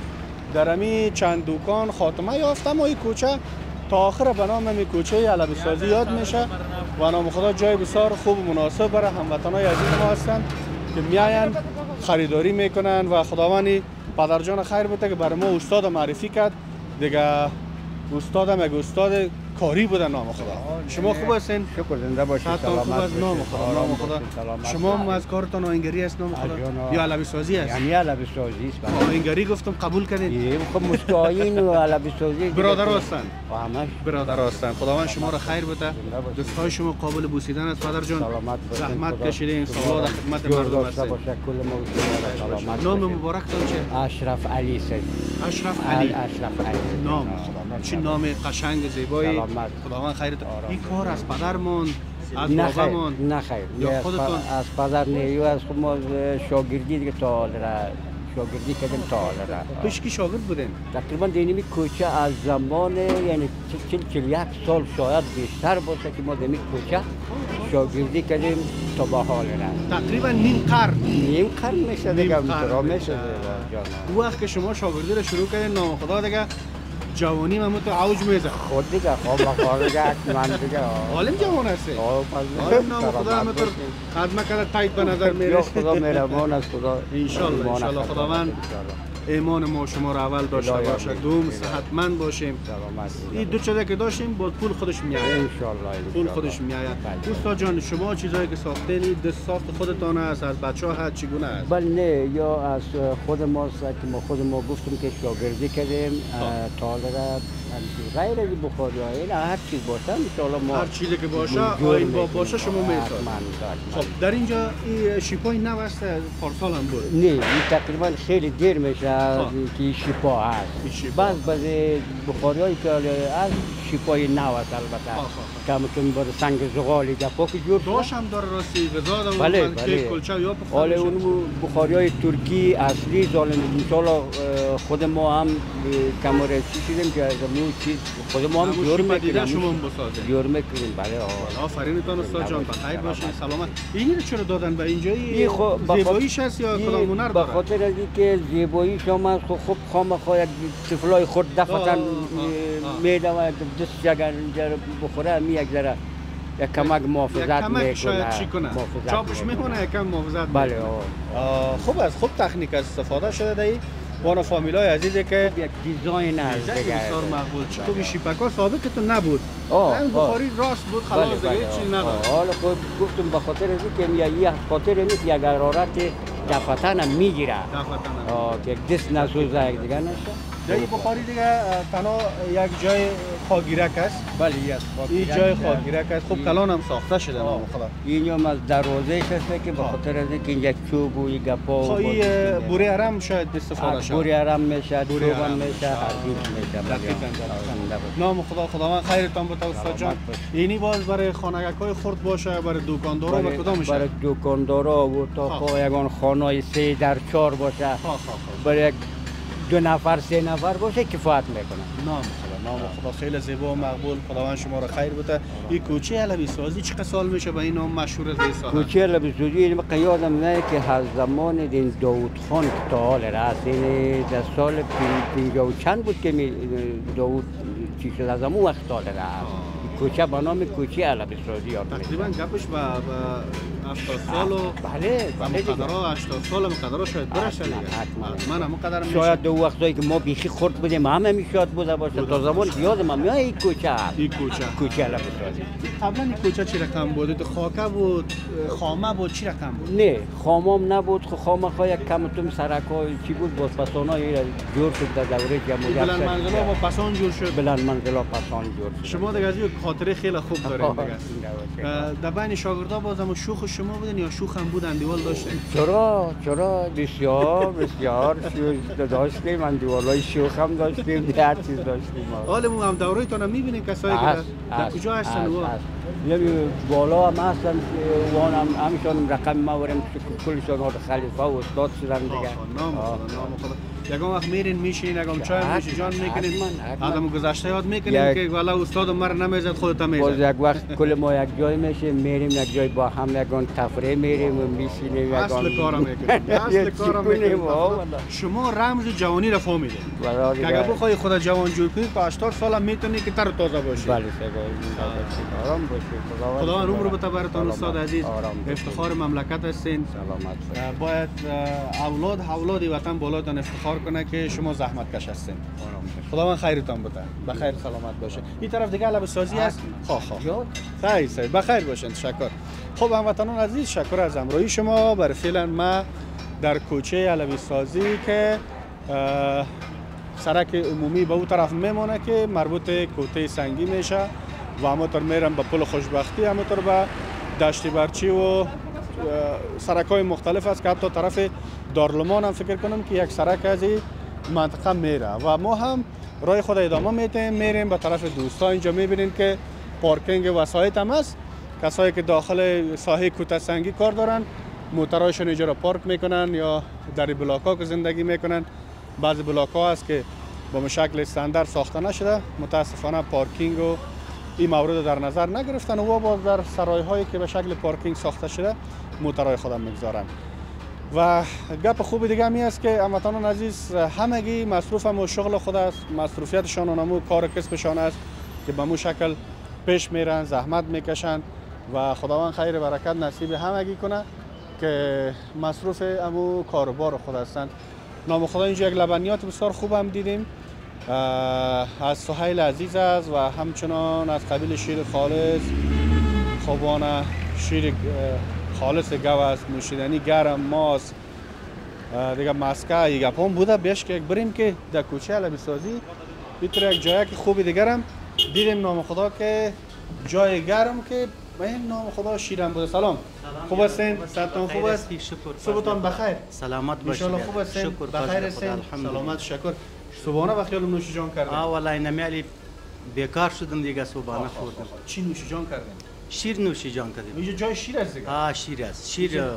در امی چند دوکان خاتمه یافته اما این کوچه تا آخر به نام امی کوچه علوی سازی یاد میشه. و نام خدا جای بسیار خوب و مناسب برای هموطنای عزیز ما هستند که میاین خریداری می‌کنن و خداوندی پدرجان خیر بوده که برای ما استاد معرفی کرد. دیگه استادم یک استاد کاری بوده نام خدا. شما خوب هستین؟ شکر زنده باشید حتی خوب سلامت از نام. خدا نام خدا. سلامت شما. از کارتان آینگری است نام خدا؟ یا علوی سازی است یعنی علوی سازی است بله. آینگری گفتم قبول کردین خب مستعین و علوی سازی برادر هستن. همش برادر هستن. خداوند شما را خیر بده. دستای شما قابل بوسیدن است پدر جان. سلامت. زحمت کشیدین. سوال خدمت مردم هستین. سلامت نام. مبارکتان چه؟ اشرف علی سید. اشرف علی. اشرف علی. نام. چه نام قشنگ زیبایی. سلامت. خداوند خیرت. این کار از پدرمون از بابامون. نه خیر. یا خودتون؟ از پدر نیو از خود ما شاگردی دیگه تا حال را شاگردی کردیم تا حال را. پیش کی شاگرد بودین؟ تقریبا دینمی کوچه از زمان یعنی چل چل یک سال شاید بیشتر باشه که ما دینمی کوچه شاگردی کردیم تا به حال را. تقریبا نیم قرن. نیم قرن میشه دیگه میشه. جان وقت که شما شاگردی رو شروع کردین نام خدا دیگه جوانی من تو اوج میزه خود دیگه خب بخواه دیگه من دیگه. عالم جوان هستی پس عالم نام خدا همه باشید. خدمت کرده تایید به نظر یا میره خدا مهربان است خدا انشالله ایمان انشالله خدا خداوند انشالله. ایمان ما شما رو اول داشته باشه. دوم الهی. صحتمند باشیم این دو چیزی که داشتیم با پول خودش میآید انشالله پول. خودش میآید بله. استاد جان شما چیزایی که ساختین دست ساخت خودتان است از بچه ها هست چگونه است بله نه یا از خود ما که ما خود ما گفتیم که شاگردی کردیم تا حالا را غیر از بخاری های هر چیز باشه ان ما هر چیزی که باشه آین با. باشه شما حتما. خب در اینجا این شیپای نو است پارسال هم بود. نه این تقریبا خیلی دیر میشه از که این شیپا هست. بعض بعض بخاری هایی که از شیپای نو است البته که همتون بر سنگ زغالی گپا که جور. داشت هم داره راستی دارم بله بله. کلچه یا حالا. اون بخاری های ترکی اصلی ظالم انشالله خود ما هم کماره چی شدیم که از اون چیز خود ما هم جور می‌کنیم شما هم بسازید. جور می‌کنیم بله آه. آفرینتان استاد جان. بخیر باشین سلامت. این چرا دادن به اینجا؟ این خب زیباییش هست یا کدام هنر به داره؟ خاطر از اینکه زیبایی شما خب خب خامخا یک طفلای خود دفعتا میده و دست جگر اینجا رو بخوره می یک ذره یک کمک محافظت کمک شاید چی می‌کنه. کنه چاپش می‌کنه. می‌کنه یکم محافظت بله می‌کنه. خوب از خوب تکنیک از استفاده شده این وان فامیلای عزیزی که یک دیزاین است. دیزاین دیگه. بسیار مقبول چطور این شیپکا سابقتون نبود. آه، همین آه. بخاری راست بود بله، خلاص دیگه بله، چیزی آه. نداره آه، حالا خود گفتم به خاطر از اینکه یه یه خاطر نیست یک حرارت دفتن هم می‌گیره. دفتن آه، که دست نسوزه یک دیگه نشه. این بخاری دیگه تنها یک جای خاگیرک است. بله یک این جای خاگیرک است. خب کلان هم ساخته شده نام خدا این هم از دروازه هست که به خاطر از اینکه اینجا چوب و یک گپا خب و اه، بوری حرم شاید استفاده شد بوری حرم میشه بوری چوب هم. میشه هر میشه. بله. نام خدا خداوند خیرتان بده استاد جان. اینی باز برای خانگک های خرد باشه برای دکاندارا و برای- کدامش برای دکاندارا و تا یگان خانه سه در چهار باشه. برای یک دو نفر سه نفر باشه کفایت می‌کنه نام خدا نام خدا. خیلی زیبا و مقبول. خداوند شما را خیر بده. این کوچه علوی سازی چقدر سال میشه به این نام مشهور از این ساحه کوچه لبسوزی این من یادم نه که از زمان دین داود خان که تا حال راست این در سال پین- پنجاه و چند بود که می- داود چی شد؟ از همون وقت حال راست کوچه به نام کوچه لبسوزی یاد تقریبا گپش به به 70 سال و بله بله دیگه. مقدرها 80 سال مقدرها شاید برسه دیگه. من هم قدر میشه. شاید دو وقتایی که ما بیخی خورد بودیم همه میشاد بوده باشه. تا زمان که یادم هم این کوچه. این کوچه. کوچه لبسوزی قبلا این کوچه چی رقم بود؟ تو خاکه بود خامه بود چی رقم بود؟ نه خامام نبود. خو خامه ها یک کمتون سرک های چی بود؟ باز پسان های جور شد در دوره جمهوریت بلند منزلا با پسان جور شد. بلند منزلا پسان جور شد. شما دیگه از خاطره خیلی خوب داریم دیگه. در بین شاگردا باز هم شوخ شما بودن یا شوخ هم بودن؟ دیوال داشتن چرا؟ چرا؟ بسیار بسیار شوخ داشتیم. اندیوالای شوخ هم داشتیم هر چیز داشتیم. حال مو هم دورایتان هم می‌بینین کسایی که در- کجا هستن؟ هست، و. یه بالا هم هستن وان هم همیشان رقم ما ورم کلشان ها خلیفه و استاد شدن دیگه. نام. خدا نام خدا یگان وقت میرین میشین یگان چای میشه جان می‌کنین. آدم گذشته یاد می‌کنین یک- که والا استاد مر نمی‌زد خودت هم باز می‌زد یک وقت کل ما یک جای میشیم میریم یک جای با هم یکان تفریح میریم و میشینیم یکان اصل کارم می‌کنین اصل کنیم؟ می‌کنین. شما رمز جوانی را فهمیدین که. اگر بخوای خدا جوان جور کنی تا 80 سال می‌تونی که تر تازه باشی. بله آرام باشی. خدا عمر بده براتون استاد عزیز. افتخار مملکت هستین. سلامت باید اولاد اولاد وطن بالاتان افتخار کنه که شما زحمت کش هستین خداوند خیرتان بده. بخیر سلامت باشه. این طرف دیگه لب سازی هست. خواه خواه خیر سید بخیر باشین. تشکر خب هموطنان عزیز شکر از همراهی شما. برای فعلا ما در کوچه علوی سازی که سرک عمومی به او طرف میمونه که مربوط کوته سنگی میشه و همونطور میرم به پل خوشبختی همونطور به دشتی برچی و سرک های مختلف است که حتی طرف دارلمان هم فکر کنم که یک سرک از منطقه میره. و ما هم راه خود ادامه میتیم میریم به طرف دوستا. اینجا می‌بینیم که پارکینگ وسایط هم است کسایی که داخل ساحه کوته سنگی کار دارن موترهایشون اینجا را پارک می‌کنن یا در بلاک ها که زندگی می‌کنن. بعضی بلاک ها هست که به شکل استاندارد ساخته نشده. متاسفانه پارکینگ و این مورد در نظر نگرفتن و باز در سرای هایی که به شکل پارکینگ ساخته شده موترهای خودم می‌گذارن. و گپ خوبی دیگه همی است که هموطنان عزیز همگی مصروف هم و شغل خود است. مصروفیتشان و نمو کار کسبشان است که به مو شکل پیش میرن زحمت می‌کشن و خداوند خیر برکت نصیب همگی کنه که مصروف امو کاروبار خود هستند. نام خدا اینجا یک لبنیات بسیار خوب هم دیدیم. از سهیل عزیز است و همچنان از قبیل شیر خالص خوبانه شیر خالص گو است نوشیدنی گرم ماست. اه، دیگه مسکه یک هم بوده. بیش که یک بریم که در کوچه علبی سازی. بیتر یک جایی که خوبی دیگر هم دیدیم. نام خدا که جای گرم که این نام خدا شیرم بوده. سلام. خوب هستین؟ صحتتان خوب است؟ صبحتان بخیر. سلامت باشید انشالله خوب هستین. شکر. بخیر هستین. سلامت شکر. صبحانه و خیال نوش جان کردین. آه والله نمیالی بیکار شدم دیگه صبحانه خوردم. چی نوش جان کردین؟ شیر نوشی جان کردیم اینجا جای شیر است دیگه. آه شیر است شیر؟ و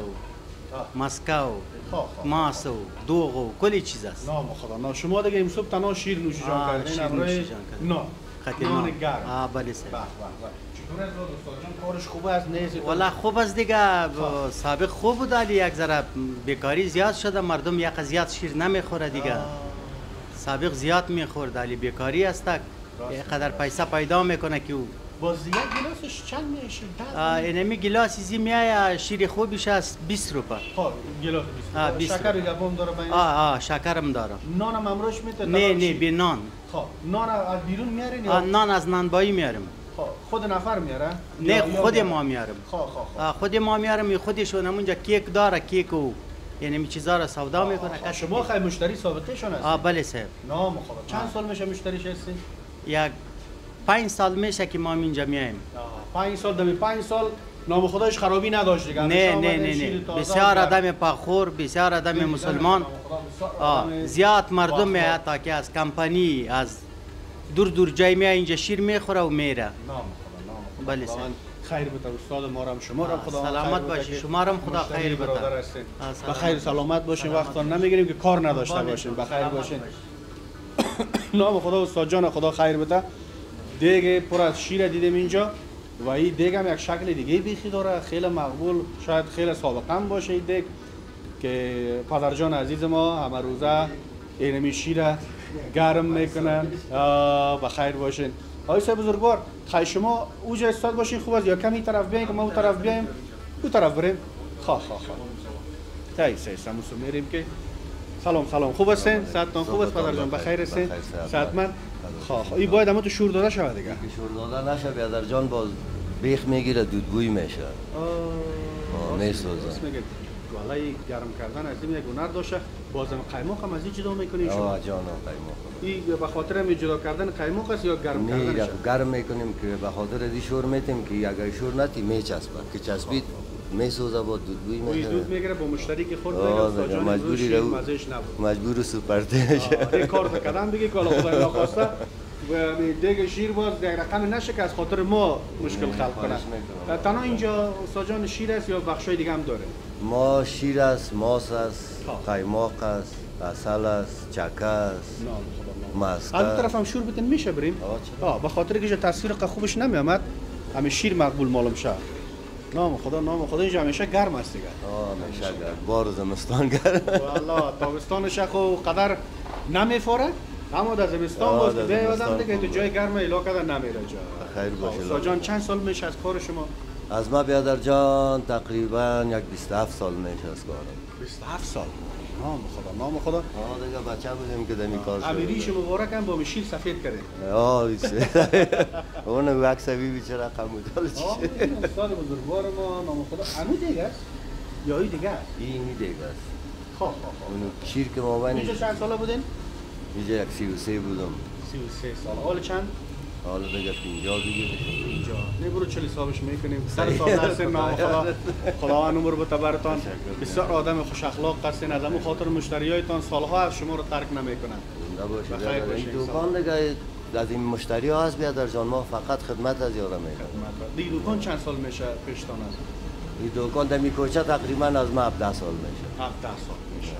مسکه و خواه، خواه. ماس و دوغ و کلی چیز است نام خدا نه. شما دیگه این صبح تنها شیر نوش جان آه، کردین شیر امروز نوش جان کردیم. نه. خاطر نان. گرم. آه بله سر. به به چطور جان؟ کارش خوب است نیست والا خوب است دیگه. ب- سابق خوب بود ولی یک ذره بیکاری زیاد شده. مردم یک زیاد شیر نمی‌خوره دیگه. سابق زیاد می‌خورد ولی بیکاری است. یک قدر پیسه پیدا می‌کنه که او با زیاد گلاسش چند میشه اینمی گلاس ایزی میایه شیر خوبیش است 20 روپه خب گلاس آه، 20 20 شکر روپه. دیگه بام داره بین آه آه شکرم داره نانم امروز میته نه نه بی نان. خب نان از بیرون میارین آه، یا نان از نانبایی میارم خب خود نفر میاره نه یا- یا خود؟ ما میارم خب خب خب. خود ما میارم خودشون اونجا کیک داره کیک و یعنی می چیزا را سودا می‌کنه خب، شما خیلی مشتری ثابته شون هست آه بله صاحب. نام خدا چند سال میشه مشتریش هستی؟ یک پنج سال میشه که ما اینجا میایم. پنج سال دمی پنج سال نام خدایش خرابی نداشت دیگه. نه نه نه نه. بسیار آدم پاخور بسیار آدم مسلمان. زیاد مردم میاد تا که از کمپانی از دور دور جای میاد اینجا شیر می‌خوره و میره. نام خدا نام بله خیر بده استاد ما هم شما هم خدا سلامت خیر باشی. شما هم خدا خیر بده. برادر هستین. آه، سلامت باشین. وقتان نمی‌گیریم که کار نداشته بله، باشین. بخیر سلامت باشین. نام خدا استاد جان خدا خیر بده. دیگه پر از شیر دیدیم اینجا. و این دیگ هم یک شکل دیگه بیخی داره. خیلی مقبول. شاید خیلی سابقه هم باشه این دیگ. که پدر جان عزیز ما همه روزه اینمی شیر گرم می‌کنن. آه، بخیر باشین. آقای صاحب بزرگوار خیلی شما اوجا استاد باشین خوب است یا کمی طرف بیاین که ما اون طرف بیایم؟ اون طرف بریم. خواه خواه خواه تایی سه سموسو میریم که. سلام سلام. خوب هستین؟ صحتتان خوب است؟ پدر جان بخیر. هستین؟ بخیر، صحت. خواه خواه این باید اما تو شور داده شود دیگه. که شور داده نشه بیادر جان باز بیخ می‌گیره دودگوی میشه. آه، میسوزه. ولای گرم کردن از این یک هنر داشته. بازم قیماق هم از این جدا می‌کنین شما؟ آه جان قیماق این به خاطر می جدا کردن قیماق است یا گرم یک گرم می‌کنیم که به خاطر دی شور میتیم که اگر شور نتی میچسبه که چسبید میسوزه با دود بوی بوی می‌کنه دود می‌گیره با مشتری که خورد دیگه استاد جان امروز مجبوری رو مزهش نبود. مجبور آه، این کار کردن بگی که حالا خدای نخواسته و دیگه شیر باز یک رقم نشه که از خاطر ما مشکل خلق کنه. تنها اینجا استاد جان شیر است یا بخشای دیگه هم داره؟ ما شیر است ماس است خب. قیماق است اصل است چکه است مسکه از طرف هم شور بتن میشه بریم. آه به خاطر که تصویر خوبش نمیامد همه شیر مقبول معلوم شه نام خدا نام خدا اینجا همیشه گرم است دیگه. همیشه گرم. بار و زمستان گرم. والله تابستانش خو قدر نمیفوره. اما در زمستان باز به آدم دیگه تو جای گرم ایلا کدر نمیره جا. خیر باشه استاد جان چند سال میشه از کار شما؟ از ما بیادر جان تقریبا یک 27 سال میشه از کارم. 27 سال. نام خدا نام خدا. آه دیگه بچه بودیم که دمی کار شد امیریش مبارک هم با مشیر سفید کرده. آه اون وکس بی بیچاره قمودال آه چیه این استاد بزرگوار ما نام خدا. امو دیگه است؟ یا این دیگه است؟ این دیگه است. خب خب خب. اونو شیر که ما بینش اینجا چند ساله بودین؟ اینجا یک سی و سه بودم. 33 سال حال چند؟ حالا دیگه پینجا دیگه. اینجا. نه برو چلی حسابش می‌کنیم. سر سال هستین نام خدا خداوند عمر بده برتان بسیار آدم خوش اخلاق هستین از همون خاطر مشتریایتان. سالها از شما رو ترک نمی‌کنن این. دوکان دیگه از این مشتری ها هست بیادر جان. ما فقط خدمت از یارا می‌کنم دیگه دکان چند سال میشه پیشتان است این دوکان دمی کوچه تقریبا از ما 17 سال میشه. 17 سال میشه.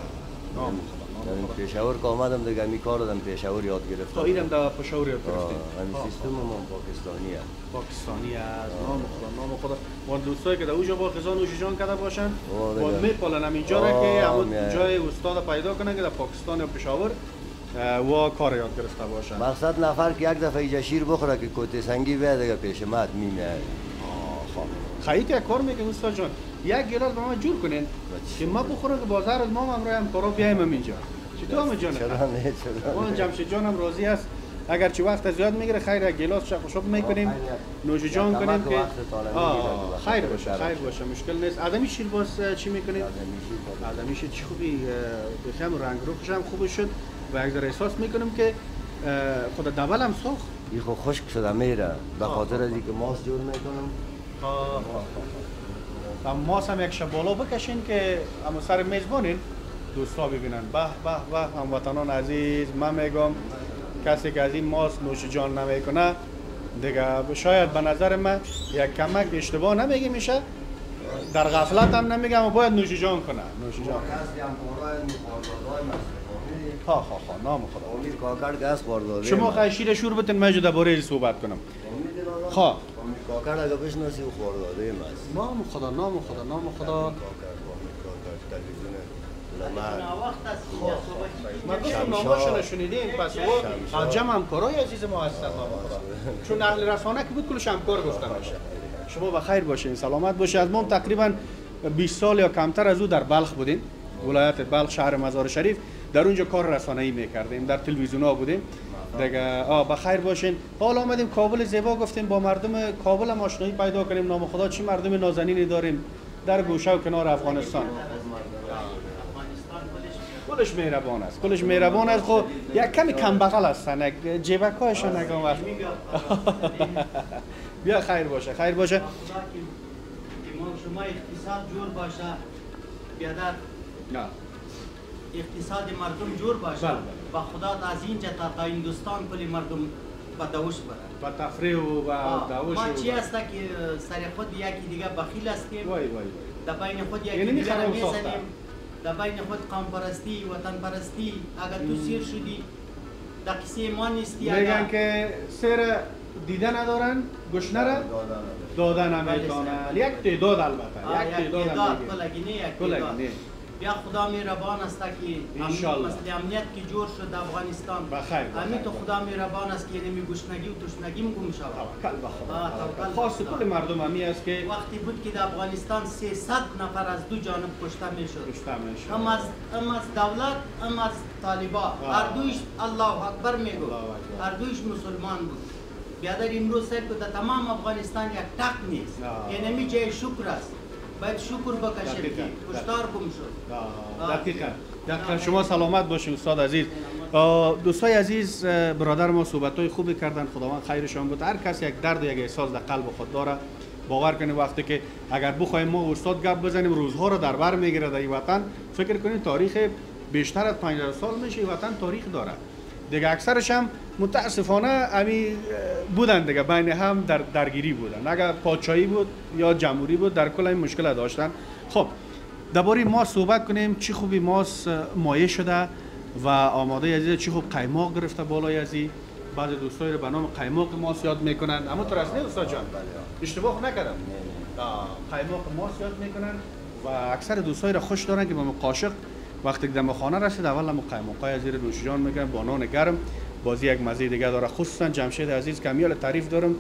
نام یعنی پیشاور که آمدم دیگه می کار دادم پیشاور یاد گرفتم. تا اینم در پشاور یاد گرفتیم همین آه، سیستم ما پاکستانی هست پاکستانی است. نام خدا نام خدا. ما دوستایی که در اونجا با خزان و جان کرده باشن. آه، با دیگه. میپالن هم اینجا را که همون. جای استاد پیدا کنن که در پاکستان یا پشاور اه، و کار یاد گرفته باشن. مقصد نفر که یک دفعه ایجا شیر بخوره که کوته سنگی بیاد دیگه پیش مات میمیه خیلی یک کار میگه استاد جان. یک گلاس با ما جور کنین. که ما بخورم که بازار از ما هم روی هم کارا بیایم هم اینجا. چطور هم جان چرا ما نه. جمشید جان هم راضی است. اگر چی وقت زیاد می‌گیره خیر یک گلاس و شب می‌کنیم. نوش جان کنیم که خیر باشه خیر. باشه مشکل نیست. آدمی شیر باز چی می‌کنید آدمی شیر چی خوبی اه، بخیم رنگ روخش هم خوب شد و یک ذره احساس می‌کنم که خود دول هم ساخت. این خو خشک شده میره به خاطر از اینکه ماس جور می‌کنم. و ماس هم یک شب بالا بکشین که اما سر میزبانین. دوستا ببینن. به به به. هموطنان عزیز من میگم کسی که از این ماس نوش جان نمی‌کنه دیگه شاید به نظر من یک کمک اشتباه نمیگه میشه. در غفلت هم نمیگم اما باید نوش جان کنه. نوش جان. ها ها ها نام خدا. بارداده شما شیر شور بتن من جو درباره صحبت کنم. خواه امیر کاکر اگه بشناسی او خورداده است نام خدا نام خدا نام خدا ما گفتم ناماشون شنیدیم پس او از جمع همکارای عزیز ما هستن چون اهل رسانه که بود کلش همکار گفتن شما بخیر باشین سلامت باشین از ما تقریبا 20 سال یا کمتر از او در بلخ بودیم ولایت بلخ شهر مزار شریف در اونجا کار رسانه‌ای می‌کردیم در تلویزیون ها بودیم دیگه. آه بخیر باشین. حالا آمدیم کابل زیبا گفتیم با مردم کابل هم آشنایی پیدا کنیم. نام خدا چی مردم نازنینی داریم در گوشه و کنار افغانستان. کلش مهربان است کلش مهربان است. خب یک کمی کم بغل هستن یک جیبک هایشان نگاه وقت. بیا خیر باشه خیر باشه. شما اقتصاد جور باشه. بیادر اقتصاد مردم جور باشه. با خدا از اینجا تا تا هندوستان کلی مردم به دوش بره. و تفریح و و دوش ما چی است که سر خود یکی دیگه بخیل هستیم وای وای در بین خود یعنی یکی دیگه را ساخته. می‌زنیم در بین خود قوم پرستی وطن پرستی اگر تو سیر شدی در کسی ما نیستی میگن که سر دیده ندارن گشنه را دادن نمی‌تونن یک تعداد البته یک تعداد. کلگی نه یک تعداد. بیا خدا مهربان است که. مثل امنیت که جور شد افغانستان. همین تو خدا مهربان است که نمی گشنگی و تشنگیم گم شود توکل به خدا. خاص. کل مردم همی است که وقتی بود که در افغانستان 300 نفر از دو جانب کشته کشته می‌شد. هم از هم از دولت هم از طالبا هر دویش الله اکبر میگو هر دویش مسلمان بود بیادر امروز سر که در تمام افغانستان یک تق نیست. اینمی جای شکر است باید شکر بکشیم کشتار کم شد. دقیقا. دقیقا. شما سلامت باشید استاد عزیز. دوستای عزیز برادر ما صحبت های خوبی کردن. خداوند خیرشان بود هر کس یک درد و یک احساس در قلب خود داره. باور کنید وقتی که اگر بخوایم ما استاد گپ بزنیم روزها رو در بر می‌گیره در این وطن. فکر کنید تاریخ بیشتر از 50 سال میشه وطن تاریخ داره. دیگه اکثرش هم متاسفانه امی بودن دیگه. بین هم در درگیری بودن. اگر پادشاهی بود یا جمهوری بود در کل این مشکل داشتن. خب درباره ما صحبت کنیم. چی خوبی؟ ماست مایه شده و آماده عزیز چی خوب قیماق گرفته بالای ازی بعض دوستایی رو به نام قیماق ماست یاد می‌کنن. اما تو رسنه استاد جان اشتباه نکردم. قیماق ماست یاد می‌کنن و اکثر دوستایی رو خوش دارن که به قاشق وقتی که دم خانه رسید اول هم قیماقای از زیر نوشیجان میگن با نان گرم. بازی یک مزه دیگه داره. خصوصا جمشید عزیز کمیال تعریف دارم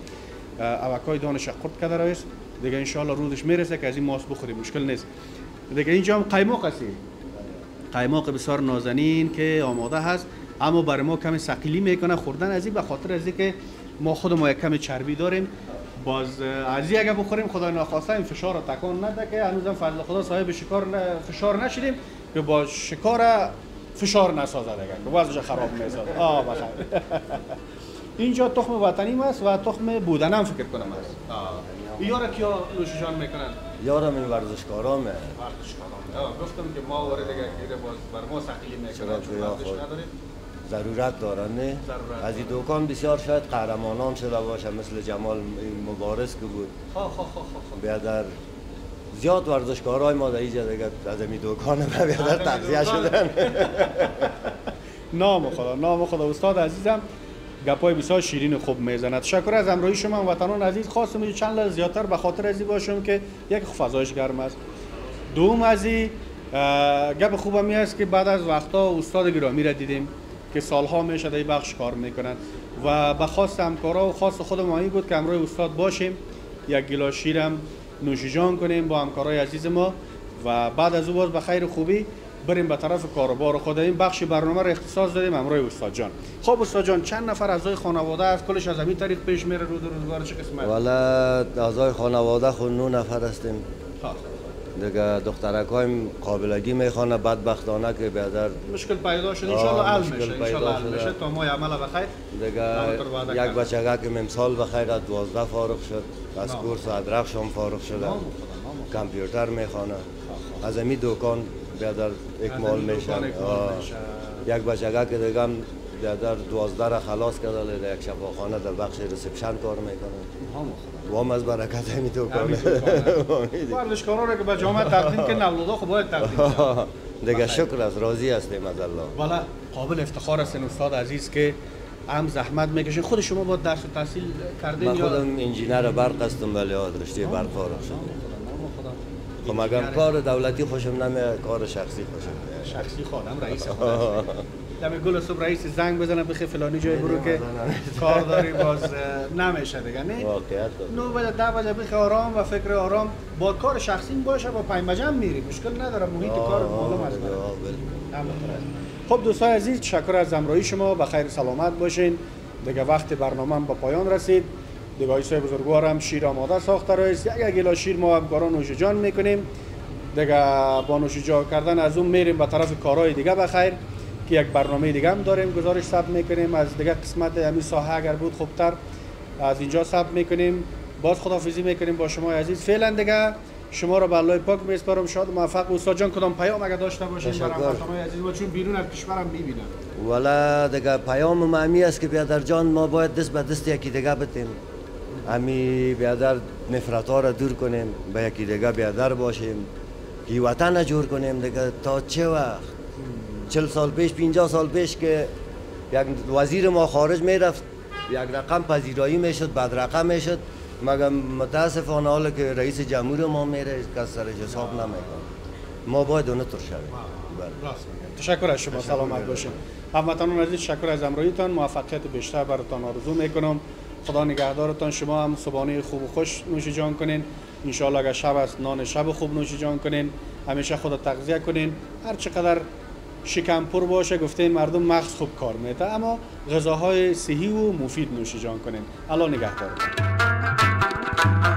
اوکای دانش قرد کرده رویست دیگه انشالله روزش می‌رسه که از این ماست بخوریم. مشکل نیست. دیگه اینجا هم قیماق هستی. قیماق بسیار نازنین که آماده هست. اما برای ما کمی سقیلی می‌کنه. خوردن از این به خاطر از که ما خود ما یک کمی چربی داریم. باز از اگه بخوریم خدا ناخواسته این فشار رو تکان نده که هنوزم فضل خدا صاحب شکار فشار نشدیم. که با شکار فشار نسازه دیگه که وضعش خراب می‌سازه آه بخیر اینجا تخم وطنی است و تخم بودنم فکر کنم است. یارا کیا نوشیجان می‌کنن؟ یارم این ورزشکارامه. آه، گفتم که ما وارد که باز بر ما سخیلی می‌کنن ضرورت دارن نه؟ از این دکان بسیار شاید قهرمانان شده باشه مثل جمال مبارز که بود. خواه خواه خواه خواه بیادر زیاد ورزشکارای ما در اینجا دیگه از این دکان ما بیادر تغذیه شدن. نام خدا نام خدا. استاد عزیزم گپای بسیار شیرین خوب می‌زند تشکر از همراهی شما وطنان عزیز. خواستم اینجا چند لحظه زیادتر به خاطر ازی باشم که یک فضایش گرم است. دوم از این اه، گپ خوبم این است که بعد از وقتا استاد گرامی را دیدیم که سالها میشه در این بخش کار می‌کنن. و به خواست همکارا و خواست خود ما این بود که همراه استاد باشیم. یک گلاس شیرم. نوشیجان کنیم با همکارای عزیز ما و بعد از او باز به خیر خوبی بریم به طرف کاروبار خود. این بخش برنامه رو اختصاص دادیم. همراه استاد جان. خب استاد جان چند نفر اعضای خانواده است کلش از همین طریق پیش میره روز روزگار چه قسمت؟ والا اعضای خانواده خود نو نفر هستیم. ها. دیگه دخترک هایم قابلگی می‌خوانه بدبختانه که بیادر مشکل پیدا شد انشالله حل میشه انشالله حل. میشه. تا ما عمل بخیر دیگه یک کردم. بچگه که امسال بخیر از دوازده فارغ شد. از. کورس ادرخش هم فارغ شده. کامپیوتر می‌خوانه. از امی دکان بیادر اکمال میشه. یک بچگه که دیگه بیادر دوازده را خلاص کرده یک شفاخانه در بخش reception کار می‌کنه. و هم از برکت امی دکانه ورزشکارا رو که به جامعه تقدیم که نولودا خب باید تقدیم. دیگه شکر از راضی هستیم از الله. والا قابل افتخار است این استاد عزیز که هم زحمت می‌کشین خود شما با درس و تحصیل کردین من خودم انجینر برق هستم ولی رشته برق فارغ شدم خب مگم کار دولتی خوشم نمیاد کار شخصی خوشم شخصی خودم رئیس خودم. دم گل صبح رئیس زنگ بزنه بخی فلانی جای برو که کار داری باز نمیشه دیگه نه؟ نو بجه ده بجه بخی آرام و فکر آرام. با کار شخصی باشه با هم میری مشکل نداره محیط کار معلوم است. خب دوستان عزیز تشکر از همراهی شما به خیر سلامت باشین. دیگه وقت برنامه به پایان رسید. دیگه آیسای بزرگوار هم شیر آماده ساخته است. یک گلاس شیر ما همکاران نوشیجان می‌کنیم. دیگه با نوشیجان کردن از اون میریم به طرف کارهای دیگه. بخیر که یک برنامه دیگه هم داریم گزارش ثبت می‌کنیم. از دیگه قسمت همین ساحه اگر بود خوبتر از اینجا ثبت می‌کنیم. باز خدافیزی می‌کنیم با شما عزیز. فعلا دیگه شما رو به الله پاک میسپارم. شاد و موفق استاد جان کدام پیام اگر داشته باشین برای عزیز؟ ما چون بیرون از کشورم می‌بینن ولی دیگه پیام معمی است که بیادر جان ما باید دست به دست یکی دیگه بتیم. امی بیادر نفرت ها را دور کنیم به یکی دیگه بیادر باشیم. که وطن جور کنیم دیگه. تا چه وقت؟ چل سال پیش پینجا سال پیش که یک وزیر ما خارج می‌رفت یک رقم پذیرایی می‌شد بعد رقم می‌شد. مگر متاسفانه حالا که رئیس جمهور ما میره کس سرش حساب نمی‌کنه. ما باید اونو تر شویم. بله. تشکر از شما. سلامت باشین. هموطنان عزیز تشکر از همراهیتان. موفقیت بیشتر براتان آرزو می‌کنم. خدا نگهدارتان. شما هم صبحانه خوب و خوش نوش جان کنین. انشاءالله اگر شب است نان شب خوب نوش جان کنین. همیشه خدا تغذیه کنین. هر چقدر شکمپر باشه گفته مردم مغز خوب کار میده اما غذاهای صحی و مفید نوشیجان کنین الله نگهدارتون